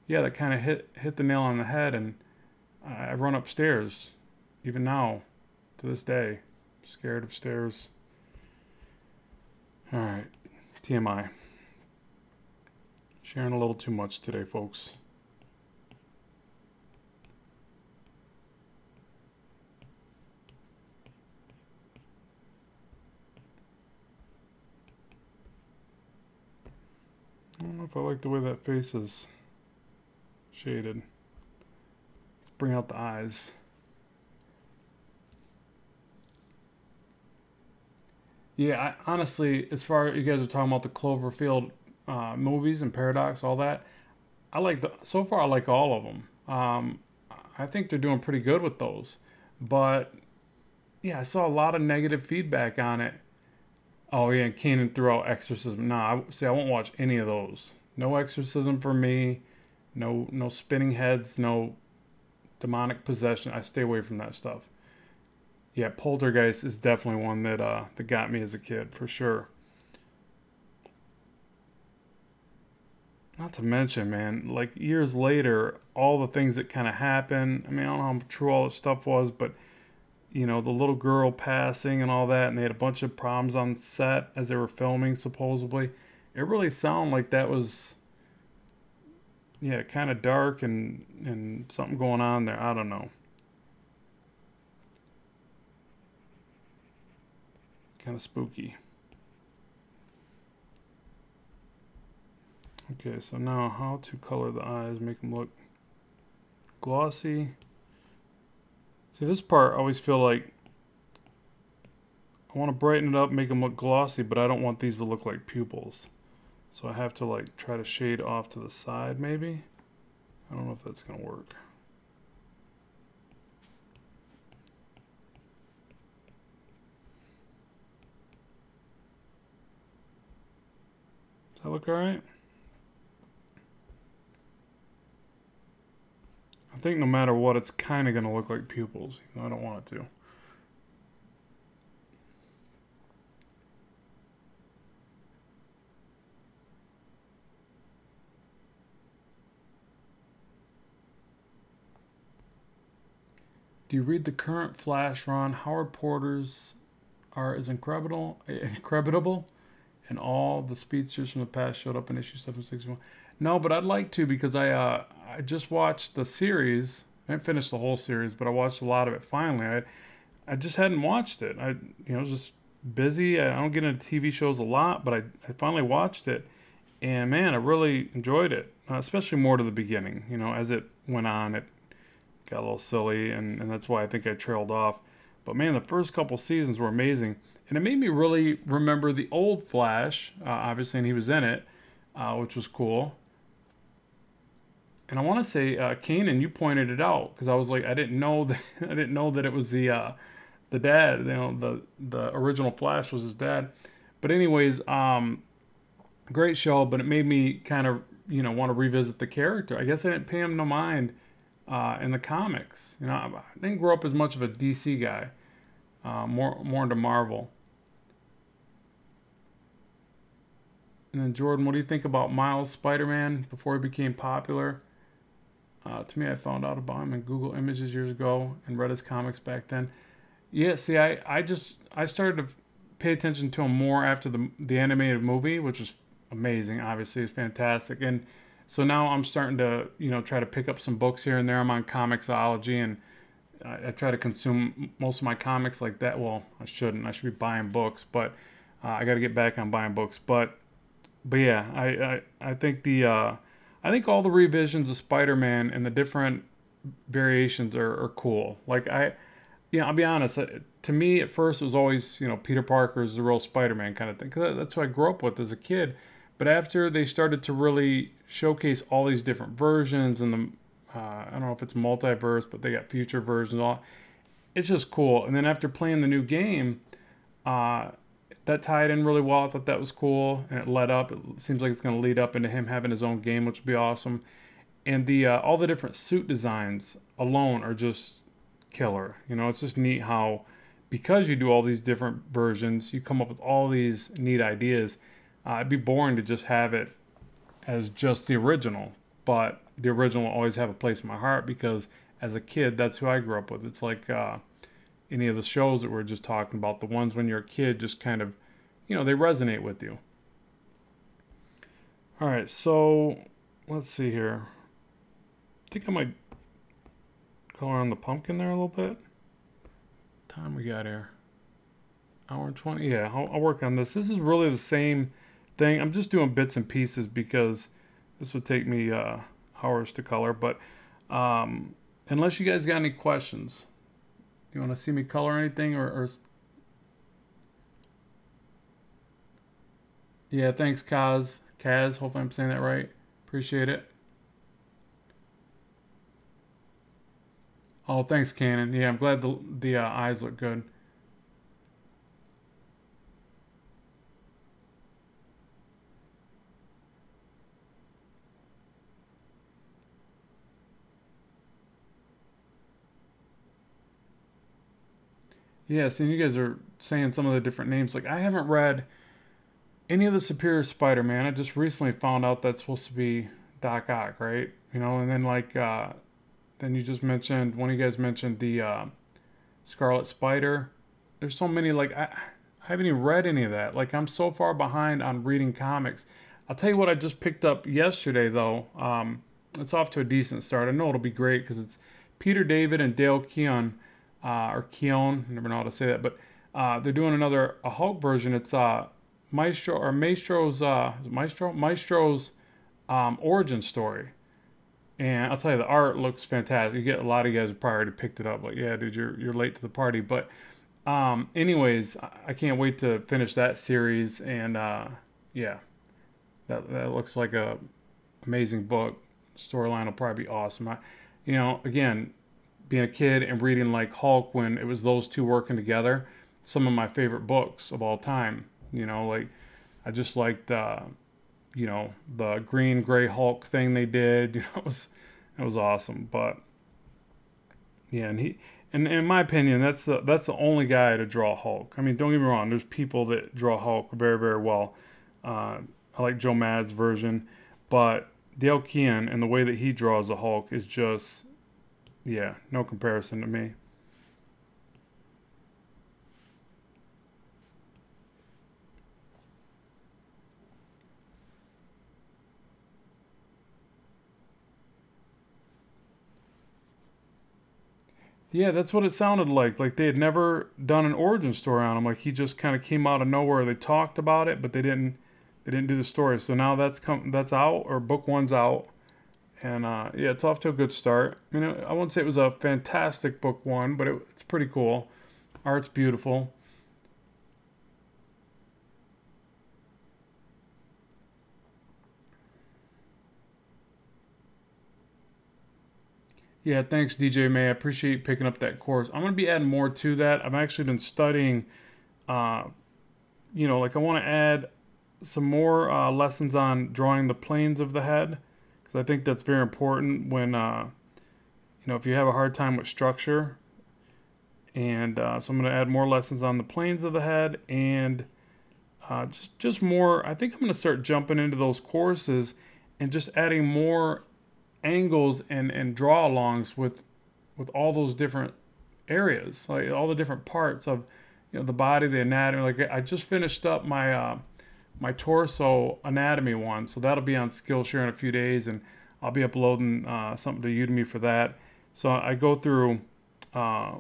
yeah, that kind of hit hit the nail on the head. And I run upstairs, even now, to this day, scared of stairs. All right, TMI. Sharing a little too much today, folks. I don't know if I like the way that face is shaded. Bring out the eyes. Yeah, I, honestly, as far as you guys are talking about the Cloverfield uh, movies and Paradox, all that, I like the, so far. I like all of them. Um, I think they're doing pretty good with those, but yeah, I saw a lot of negative feedback on it. Oh yeah, and Kanan threw out Exorcism. Nah, I, see, I won't watch any of those. No Exorcism for me. No, no spinning heads. No demonic possession. I stay away from that stuff. Yeah, Poltergeist is definitely one that uh, that got me as a kid for sure. Not to mention, man, like years later, all the things that kind of happened. I mean, I don't know how true all this stuff was, but you know, the little girl passing and all that, and they had a bunch of problems on set as they were filming, supposedly. It really sounded like that was yeah, kind of dark and and something going on there. I don't know. Kind of spooky. Okay, so now how to color the eyes, make them look glossy. See, this part I always feel like I want to brighten it up, make them look glossy, but I don't want these to look like pupils. So I have to like try to shade off to the side maybe. I don't know if that's going to work. Does that look alright? I think no matter what, it's kind of going to look like pupils. I don't want it to. Do you read the current Flash run? Howard Porter's are as incredible, incredible, and all the speedsters from the past showed up in issue 761. No, but I'd like to because I uh, I just watched the series. I didn't finish the whole series, but I watched a lot of it finally. I I just hadn't watched it. I you know was just busy. I don't get into TV shows a lot, but I, I finally watched it, and man, I really enjoyed it. Uh, especially more to the beginning. You know, as it went on, it got a little silly, and, and that's why I think I trailed off. But man, the first couple seasons were amazing, and it made me really remember the old Flash, uh, obviously, and he was in it, uh, which was cool. And I want to say, uh, Kanan, you pointed it out because I was like, I didn't know that I didn't know that it was the uh, the dad. You know, the the original Flash was his dad. But anyways, um, great show. But it made me kind of you know want to revisit the character. I guess I didn't pay him no mind uh, in the comics. You know, I didn't grow up as much of a DC guy. Uh, more more into Marvel. And then Jordan, what do you think about Miles Spider-Man before he became popular? Uh, to me, I found out about him in Google Images years ago and read his comics back then. Yeah, see, I, I just I started to pay attention to him more after the the animated movie, which was amazing. Obviously, it's fantastic, and so now I'm starting to you know try to pick up some books here and there. I'm on Comixology, and I, I try to consume most of my comics like that. Well, I shouldn't. I should be buying books, but uh, I got to get back on buying books. But but yeah, I I, I think the uh, I think all the revisions of Spider-Man and the different variations are, are cool. Like I, you know, I'll be honest. Uh, to me, at first, it was always you know Peter Parker is the real Spider-Man kind of thing because that's what I grew up with as a kid. But after they started to really showcase all these different versions and the, uh, I don't know if it's multiverse, but they got future versions. All it's just cool. And then after playing the new game, uh, that tied in really well. I thought that was cool, and it led up. It seems like it's going to lead up into him having his own game, which would be awesome. And the uh, all the different suit designs alone are just killer. You know, it's just neat how because you do all these different versions, you come up with all these neat ideas. Uh, it'd be boring to just have it as just the original, but the original will always have a place in my heart because as a kid, that's who I grew up with. It's like uh, any of the shows that we're just talking about, the ones when you're a kid just kind of, you know, they resonate with you. All right, so let's see here. I think I might color on the pumpkin there a little bit. Time we got here. Hour 20. Yeah, I'll, I'll work on this. This is really the same thing. I'm just doing bits and pieces because this would take me uh, hours to color. But um, unless you guys got any questions, do you want to see me color anything or, or... yeah thanks Kaz. Kaz hopefully I'm saying that right. Appreciate it. Oh thanks Kanan yeah I'm glad the, the uh, eyes look good Yes, and you guys are saying some of the different names. Like I haven't read any of the Superior Spider-Man. I just recently found out that's supposed to be Doc Ock, right? You know, and then like uh, then you just mentioned one of you guys mentioned the uh, Scarlet Spider. There's so many like I, I haven't even read any of that. Like I'm so far behind on reading comics. I'll tell you what I just picked up yesterday though. Um, it's off to a decent start. I know it'll be great because it's Peter David and Dale Keown uh, or Keown, I never know how to say that, but uh, they're doing another a Hulk version. It's uh, Maestro or Maestro's uh, Maestro Maestro's um, origin story. And I'll tell you, the art looks fantastic. You get a lot of guys probably already picked it up. Like, yeah, dude, you're you're late to the party. But, um, anyways, I can't wait to finish that series. And uh, yeah, that that looks like a amazing book. Storyline will probably be awesome. I, you know, again, being a kid and reading like Hulk when it was those two working together, some of my favorite books of all time. You know, like I just liked, uh, you know, the green gray Hulk thing they did. You know, it was it was awesome. But yeah, and he and in my opinion, that's the that's the only guy to draw Hulk. I mean, don't get me wrong. There's people that draw Hulk very very well. Uh, I like Joe Mad's version, but Dale Keown and the way that he draws the Hulk is just yeah, no comparison to me. Yeah, that's what it sounded like. Like they had never done an origin story on him. Like he just kind of came out of nowhere. They talked about it, but they didn't. They didn't do the story. So now that's come. That's out, or book one's out. And uh, yeah, it's off to a good start. I mean, I won't say it was a fantastic book one, but it, it's pretty cool. Art's beautiful. Yeah, thanks, DJ May. I appreciate picking up that course. I'm going to be adding more to that. I've actually been studying, uh, you know, like I want to add some more uh, lessons on drawing the planes of the head I think that's very important when, uh, you know, if you have a hard time with structure. And uh, so I'm going to add more lessons on the planes of the head and uh, just just more. I think I'm going to start jumping into those courses and just adding more angles and and draw alongs with with all those different areas, like all the different parts of you know the body, the anatomy. Like I just finished up my uh, my torso anatomy one, so that'll be on Skillshare in a few days, and I'll be uploading uh, something to Udemy for that. So I go through, uh,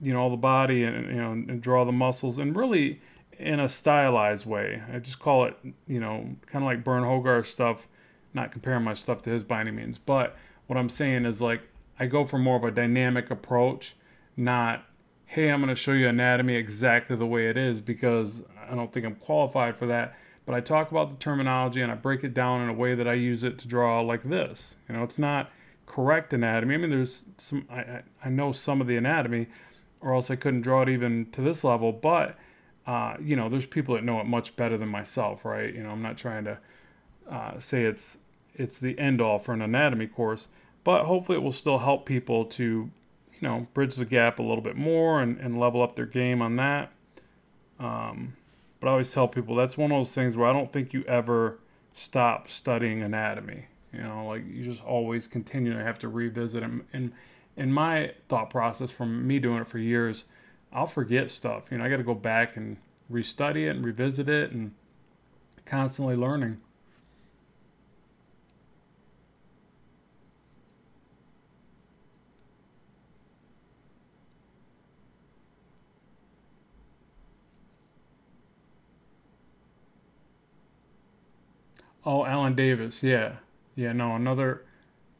you know, all the body and you know and draw the muscles, and really in a stylized way. I just call it, you know, kind of like Burne Hogarth stuff not comparing my stuff to his by any means, but what I'm saying is like I go for more of a dynamic approach, not hey, I'm going to show you anatomy exactly the way it is because I don't think I'm qualified for that. But I talk about the terminology and I break it down in a way that I use it to draw like this. You know, it's not correct anatomy. I mean, there's some, I, I know some of the anatomy, or else I couldn't draw it even to this level. But, uh, you know, there's people that know it much better than myself, right? You know, I'm not trying to uh, say it's it's the end all for an anatomy course, but hopefully it will still help people to, you know, bridge the gap a little bit more and, and level up their game on that. Um, but I always tell people that's one of those things where I don't think you ever stop studying anatomy. You know, like you just always continue to have to revisit And And in my thought process, from me doing it for years, I'll forget stuff. You know, I got to go back and restudy it and revisit it and constantly learning. Oh, Alan Davis. Yeah. Yeah, no, another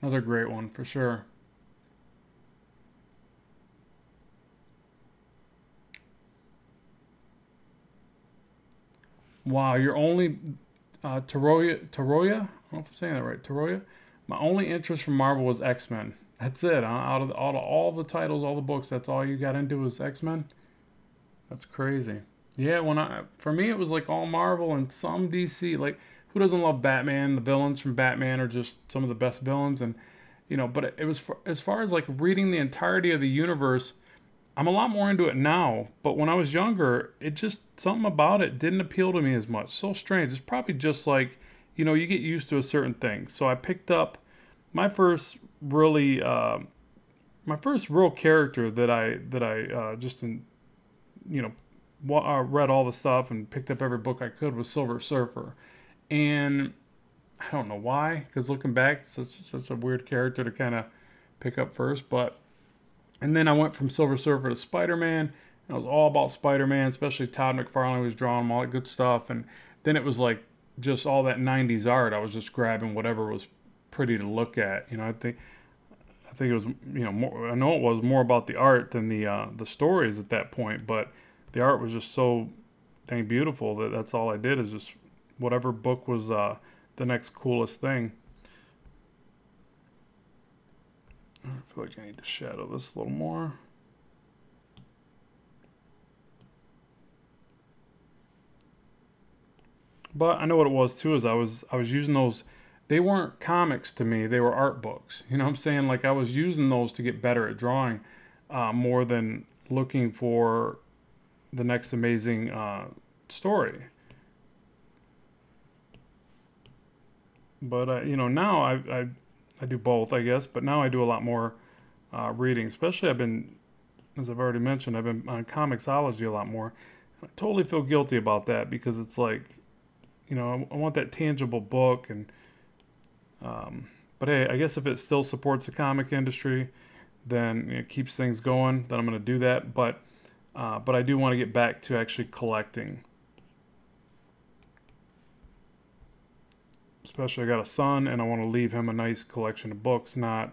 another great one for sure. Wow, you're only uh, Taroya Taroya. I don't know if I'm saying that right. Taroya. My only interest from Marvel was X Men. That's it. Huh? Out of all, all the titles, all the books, that's all you got into was X Men. That's crazy. Yeah, when I for me it was like all Marvel and some DC. Like who doesn't love Batman? The villains from Batman are just some of the best villains, and you know. But it was for, as far as like reading the entirety of the universe. I'm a lot more into it now, but when I was younger, it just something about it didn't appeal to me as much. So strange. It's probably just like, you know, you get used to a certain thing. So I picked up my first really, uh, my first real character that I that I uh, just in, you know, uh, read all the stuff and picked up every book I could was Silver Surfer and I don't know why, because looking back, it's such, such a weird character to kind of pick up first. But and then I went from Silver Surfer to Spider Man. And it was all about Spider Man, especially Todd McFarlane was drawing all that good stuff. And then it was like just all that '90s art. I was just grabbing whatever was pretty to look at. You know, I think I think it was you know more. I know it was more about the art than the uh, the stories at that point, but the art was just so dang beautiful that that's all I did is just whatever book was uh, the next coolest thing. I feel like I need to shadow this a little more. But I know what it was too. Is I was I was using those. They weren't comics to me. They were art books. You know what I'm saying? Like I was using those to get better at drawing, uh, more than looking for the next amazing uh, story. But uh, you know, now I, I I do both, I guess. But now I do a lot more uh, reading. Especially, I've been, as I've already mentioned, I've been on Comixology a lot more. I totally feel guilty about that because it's like, you know, I, I want that tangible book and. Um, but hey, I guess if it still supports the comic industry, then it keeps things going. Then I'm going to do that. But uh, but I do want to get back to actually collecting especially I got a son and I want to leave him a nice collection of books, not,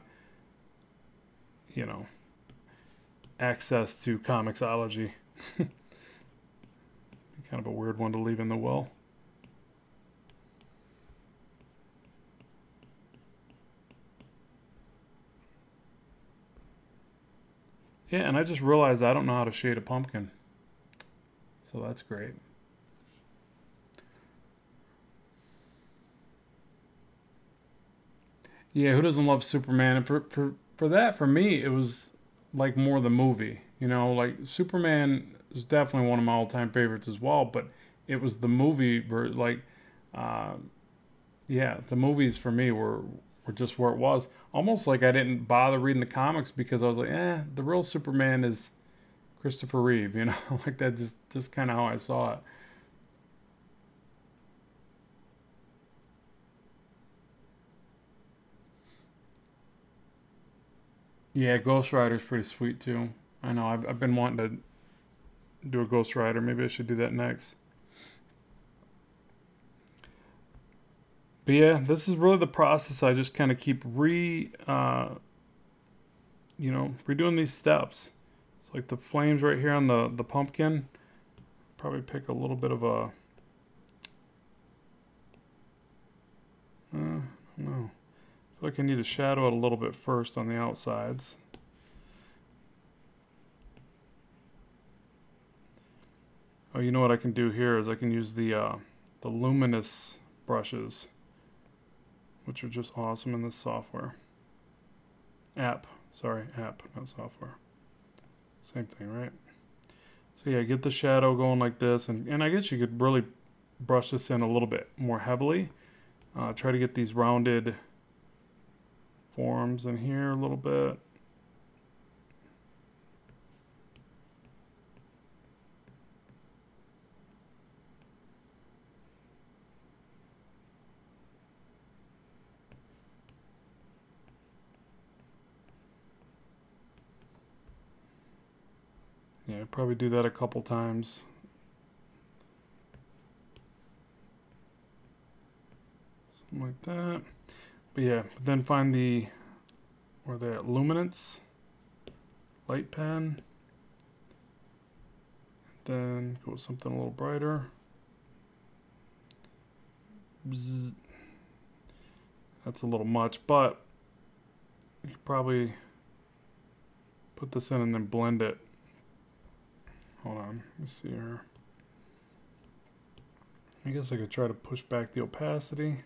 you know, access to comiXology. kind of a weird one to leave in the will. Yeah, and I just realized I don't know how to shade a pumpkin. So that's great. Yeah, who doesn't love Superman? And for, for, for that, for me, it was like more the movie. You know, like Superman is definitely one of my all time favorites as well, but it was the movie, like, uh, yeah, the movies for me were were just where it was. Almost like I didn't bother reading the comics because I was like, eh, the real Superman is Christopher Reeve, you know, like that just just kind of how I saw it. Yeah, Ghost Rider's pretty sweet too. I know I've I've been wanting to do a Ghost Rider. Maybe I should do that next. But yeah, this is really the process. I just kind of keep re, uh, you know, redoing these steps. It's like the flames right here on the, the pumpkin. Probably pick a little bit of a, uh, I don't know. I feel like I need to shadow it a little bit first on the outsides. Oh, you know what I can do here is I can use the, uh, the luminous brushes which are just awesome in this software. App, sorry, app, not software. Same thing, right? So yeah, get the shadow going like this, and, and I guess you could really brush this in a little bit more heavily. Uh, try to get these rounded forms in here a little bit. Yeah, probably do that a couple times. Something like that. But yeah, but then find the, or the luminance, light pen. Then go with something a little brighter. Bzz. That's a little much, but you could probably put this in and then blend it Hold on, let me see here. I guess I could try to push back the opacity.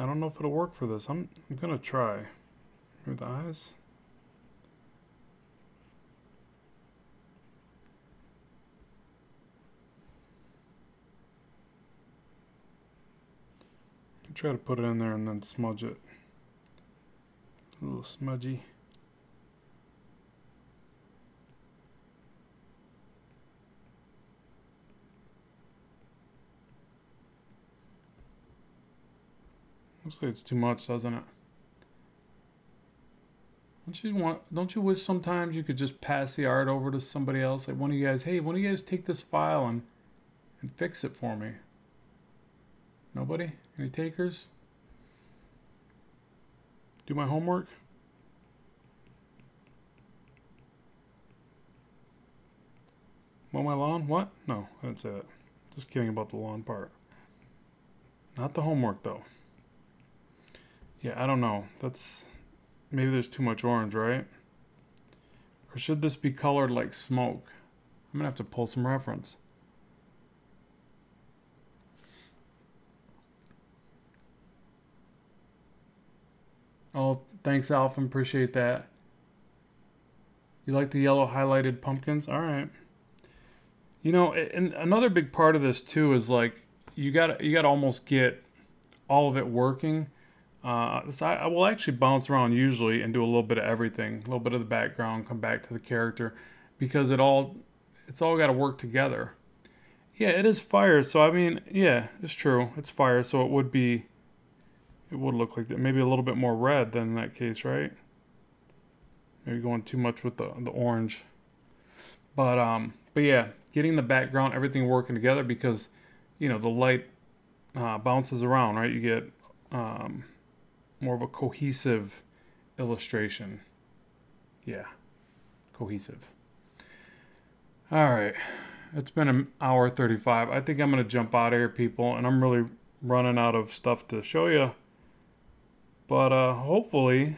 I don't know if it'll work for this. I'm, I'm gonna try. With the eyes. Try to put it in there and then smudge it. A little smudgy. Looks like it's too much, doesn't it? Don't you want? Don't you wish sometimes you could just pass the art over to somebody else? Like one of you guys, hey, one of you guys take this file and and fix it for me. Nobody? Any takers? Do my homework? Mow my lawn? What? No, I didn't say that. Just kidding about the lawn part. Not the homework, though. Yeah, I don't know. That's... Maybe there's too much orange, right? Or should this be colored like smoke? I'm to have to pull some reference. Oh, thanks, Alpha. Appreciate that. You like the yellow highlighted pumpkins? All right. You know, and another big part of this too is like you got you got to almost get all of it working. Uh, so I, I, will actually bounce around usually and do a little bit of everything, a little bit of the background, come back to the character, because it all it's all got to work together. Yeah, it is fire. So I mean, yeah, it's true. It's fire. So it would be it would look like that. Maybe a little bit more red than in that case, right? Maybe going too much with the, the orange. But, um, but yeah, getting the background, everything working together because, you know, the light uh, bounces around, right? You get um, more of a cohesive illustration. Yeah, cohesive. All right. It's been an hour 35. I think I'm going to jump out of here, people, and I'm really running out of stuff to show you. But uh, hopefully,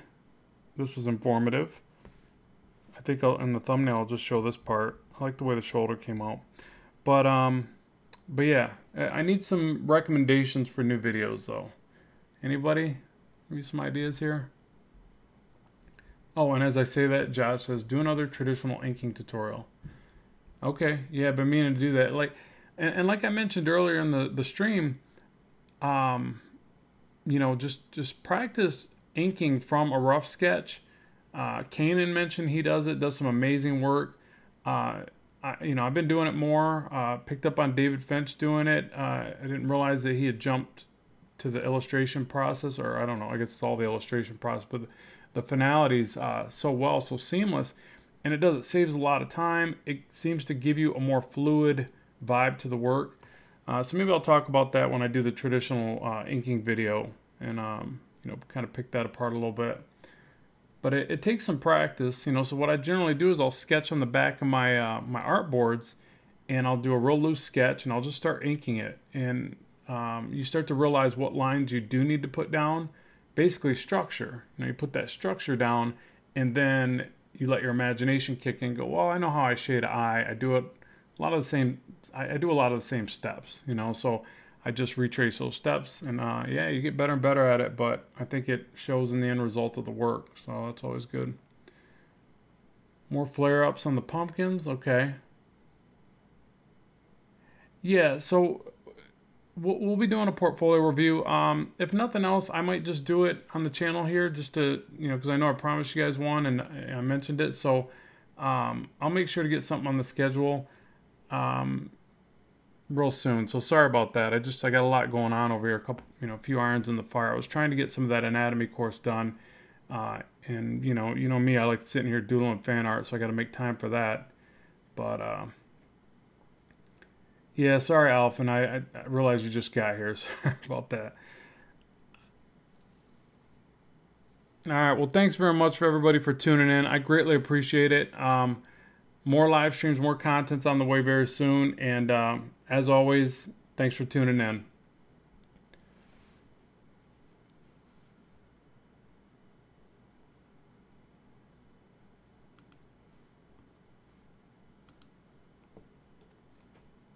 this was informative. I think I'll, in the thumbnail, I'll just show this part. I like the way the shoulder came out. But, um, but yeah, I need some recommendations for new videos, though. Anybody? Maybe some ideas here? Oh, and as I say that, Josh says, do another traditional inking tutorial. Okay, yeah, I've been meaning to do that. Like, and, and like I mentioned earlier in the, the stream, um, you know, just just practice inking from a rough sketch. Uh, Kanan mentioned he does it, does some amazing work. Uh, I, you know, I've been doing it more. Uh, picked up on David Finch doing it. Uh, I didn't realize that he had jumped to the illustration process, or I don't know. I guess it's all the illustration process, but the, the finalities uh, so well, so seamless, and it does. It saves a lot of time. It seems to give you a more fluid vibe to the work. Uh, so maybe I'll talk about that when I do the traditional uh, inking video and um, you know kind of pick that apart a little bit. But it, it, takes some practice, you know. So what I generally do is I'll sketch on the back of my uh, my art boards, and I'll do a real loose sketch, and I'll just start inking it. And um, you start to realize what lines you do need to put down. Basically, structure. You know, you put that structure down, and then you let your imagination kick in. Go, well, I know how I shade eye. I do it a lot of the same I, I, do a lot of the same steps, you know, so I just retrace those steps and uh, yeah, you get better and better at it, but I think it shows in the end result of the work, so that's always good. More flare-ups on the pumpkins, okay. Yeah, so we'll, we'll be doing a portfolio review. Um, if nothing else, I might just do it on the channel here just to, you know, because I know I promised you guys one and I mentioned it, so um, I'll make sure to get something on the schedule. Um, real soon. So sorry about that. I just I got a lot going on over here. A couple, you know, a few irons in the fire. I was trying to get some of that anatomy course done, uh, and you know, you know me. I like sitting here doodling fan art, so I got to make time for that. But uh, yeah, sorry, Alpha. I, I, I realize you just got here. Sorry about that. All right. Well, thanks very much for everybody for tuning in. I greatly appreciate it. Um, more live streams, more contents on the way very soon. And um, as always, thanks for tuning in.